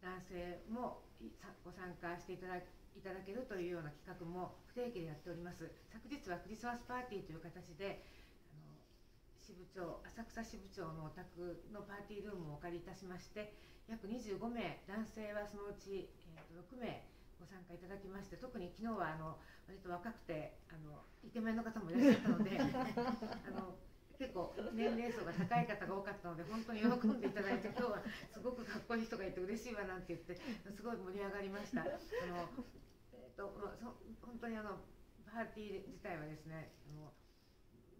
男性もご参加していただいただけるというような企画も不定期でやっております。昨日はクリスマスパーティーという形であの支部長浅草支部長のお宅のパーティールームをお借りいたしまして約25名男性はそのうち、えー、と6名ご参加いただきまして特に昨日はあの割と若くてあのイケメンの方もいらっしゃったので あの結構年齢層が高い方が多かったので本当に喜んでいただいて今日はすごくかっこいい人がいて嬉しいわなんて言ってすごい盛り上がりました。あのえーと、そ本当にあのパーティー自体はですねあの、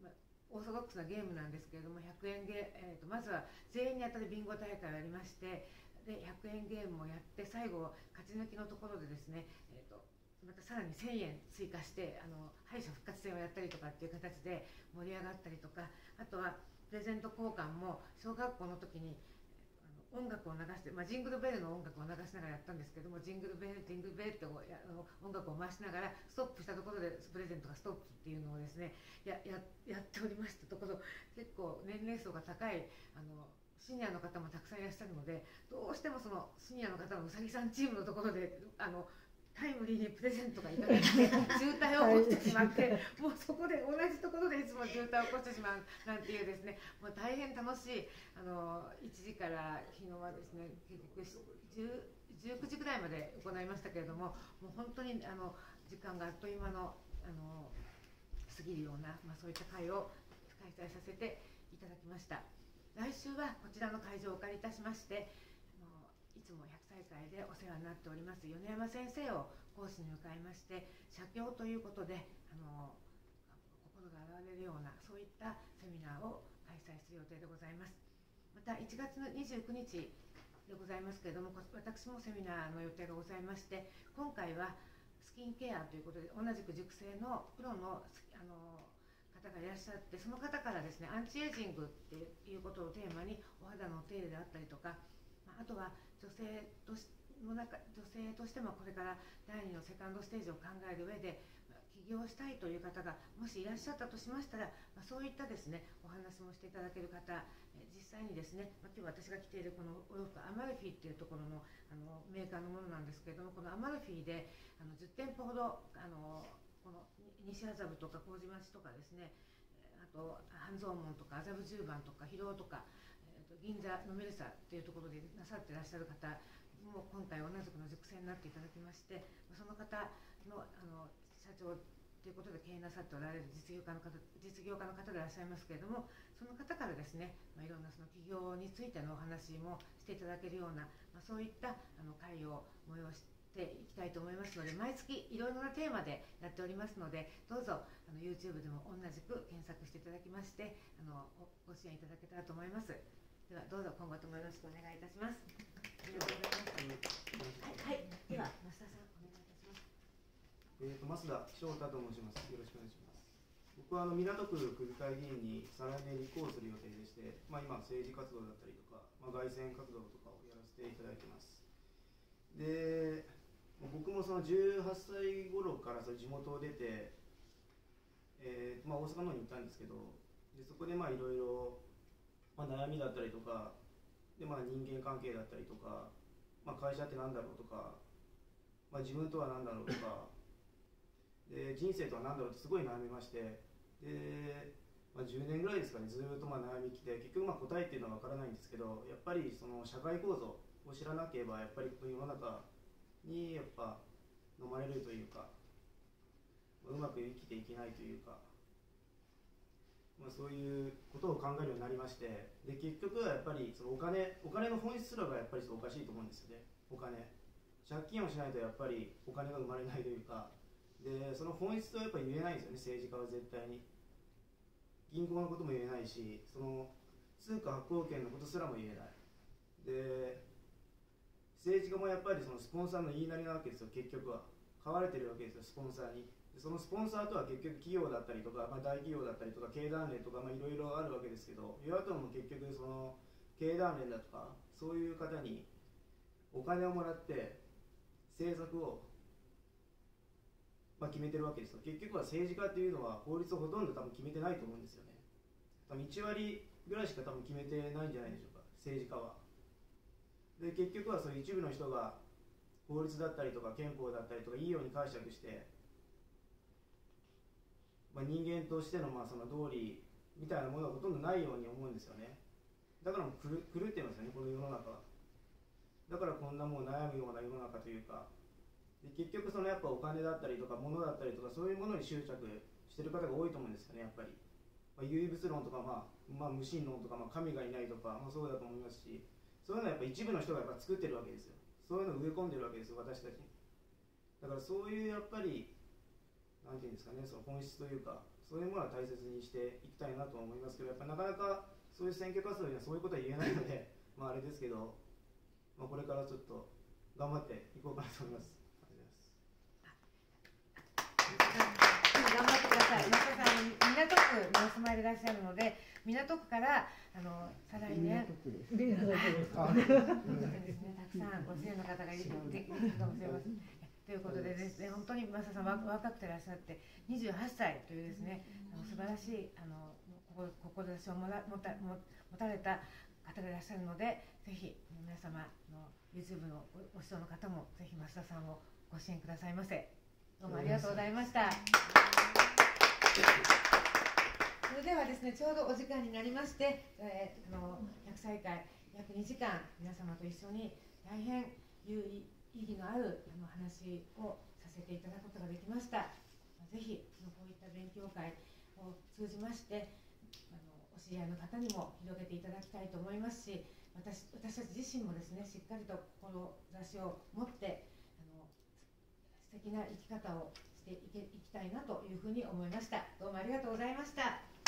ま、オーソドックスなゲームなんですけれども100円ゲー、えーと、とまずは全員に当たるビンゴ大会をやりましてで100円ゲームをやって最後勝ち抜きのところでですね、えーと、またさらに1000円追加してあの敗者復活戦をやったりとかっていう形で盛り上がったりとかあとはプレゼント交換も小学校の時に音楽を流して、まあ、ジングルベルの音楽を流しながらやったんですけどもジングルベルジングルベルって音楽を回しながらストップしたところでプレゼントがストップっていうのをですねやややっておりましたところ結構年齢層が高いあのシニアの方もたくさんいらっしゃるのでどうしてもそのシニアの方のうさぎさんチームのところであのタイムリーにプレゼントがいただいて渋滞を起こしてしまってもうそこで同じところでいつも渋滞を起こしてしまうなんていうですねもう大変楽しいあの1時から昨日はですね結局19時ぐらいまで行いましたけれどももう本当にあの時間があっという間のあの過ぎるような、まあ、そういった会を開催させていただきました。来週はこちらの会場をお借りいたしましていつも100歳会でお世話になっております米山先生を講師に迎えまして写経ということであの心が洗われるようなそういったセミナーを開催する予定でございます。また1月の29日でございますけれども私もセミナーの予定がございまして今回はスキンケアということで同じく熟成のプロのあの方がいらっしゃってその方からですねアンチエイジングっていうことをテーマにお肌のお手入れであったりとかあとは女性としの中女性としてもこれから第2のセカンドステージを考える上で起業したいという方がもしいらっしゃったとしましたら、まあ、そういったですねお話もしていただける方実際にですね、まあ、今日私が着ているこのお洋服アマルフィっていうところのあのメーカーのものなんですけれどもこのアマルフィであの10店舗ほどあのこの西麻布とか麹町とかですねあと半蔵門とか麻布十番とか広尾とか、と銀座のメルサっていうところでなさってらっしゃる方も今回同じくの熟成になっていただきましてその方のあの社長ということで経営なさっておられる実業家の方実業家の方でいらっしゃいますけれどもその方からですね、まあ、いろんなその企業についてのお話もしていただけるような、まあ、そういったあの会を催していきたいと思いますので毎月いろいろなテーマでやっておりますのでどうぞあの YouTube でも同じく検索していただきましてあのご支援いただけたらと思います。ではどうぞ今後ともよろしくお願いいたしますありがとうございますはい、はい、では増田さんお願いいたしますえーと、増田翔太と申します。よろしくお願いします。僕はあの港区区議会議員に再来年立候補する予定でして、まあ、今、政治活動だったりとか、まあ、外宣活動とかをやらせていただいてます。で、僕もその18歳頃からその地元を出て、えーまあ、大阪の方に行ったんですけどでそこでまあいろいろま悩みだったりとかで、まあ、人間関係だったりとか、まあ、会社って何だろうとか、まあ、自分とは何だろうとかで人生とは何だろうってすごい悩みましてで、まあ、10年ぐらいですかねずっとまあ悩みきて結局まあ答えっていうのは分からないんですけどやっぱりその社会構造を知らなければやっぱり世の中にやっぱ飲まれるというかうまく生きていけないというか、まあ、そういうことを考えるようになりましてで結局はやっぱりそのお金お金の本質すらがやっぱりおかしいと思うんですよね。お金。借金をしないとやっぱりお金が生まれないというか。でその本質はやっぱり言えないんですよね。政治家は絶対に。銀行のことも言えないしその通貨発行権のことすらも言えない。で政治家もやっぱりそのスポンサーの言いなりなわけですよ結局は。買われてるわけですよスポンサーに。そのスポンサーとは結局企業だったりとか、まあ、大企業だったりとか経団連とかいろいろあるわけですけど与野党も結局その経団連だとかそういう方にお金をもらって政策を、まあ、決めてるわけですよ。結局は政治家っていうのは法律をほとんど多分決めてないと思うんですよね。多分1割ぐらいしか多分決めてないんじゃないでしょうか政治家は。で結局はそういう一部の人が法律だったりとか憲法だったりとかいいように解釈して、まあ、人間としてのまあその道理みたいなものがほとんどないように思うんですよね。だからもう狂ってますよねこの世の中は。だからこんなもう悩むような世の中というか。で結局そのやっぱお金だったりとか物だったりとかそういうものに執着してる方が多いと思うんですよねやっぱり、まあ、唯物論とか、まあ、まあ無神論とか、まあ、神がいないとか、まあ、そうだと思いますし。そういうのはやっぱ一部の人がやっぱ作ってるわけですよ。そういうのを植え込んでるわけですよ私たちに。だからそういうやっぱりなんていうんですかねその本質というかそういうものは大切にしていきたいなと思いますけどやっぱなかなかそういう選挙活動にはそういうことは言えないので まああれですけど、まあ、これからちょっと頑張っていこうかなと思います。頑張ってください。松田さん、港区にお住まいでいらっしゃるので、港区からあの再来年、ですね、たくさんご支援の方がいるできるかもしれません。ということでですね、本当に増田さん若くていらっしゃって28歳というですね、素晴らしいあの志をもら持た持たれた方がいらっしゃるので、ぜひ皆様の YouTube のご視聴の方もぜひ増田さんをご支援くださいませ。どうもありがとうございました。それではですねちょうどお時間になりまして、えー、あの100歳会約2時間皆様と一緒に大変有意義のあるあの話をさせていただくことができました。ぜひこういった勉強会を通じましてあのお知り合いの方にも広げていただきたいと思いますし私私たち自身もですねしっかりと志を持ってあの素敵な生き方をしていけいきたいなというふうに思いました。どうもありがとうございました。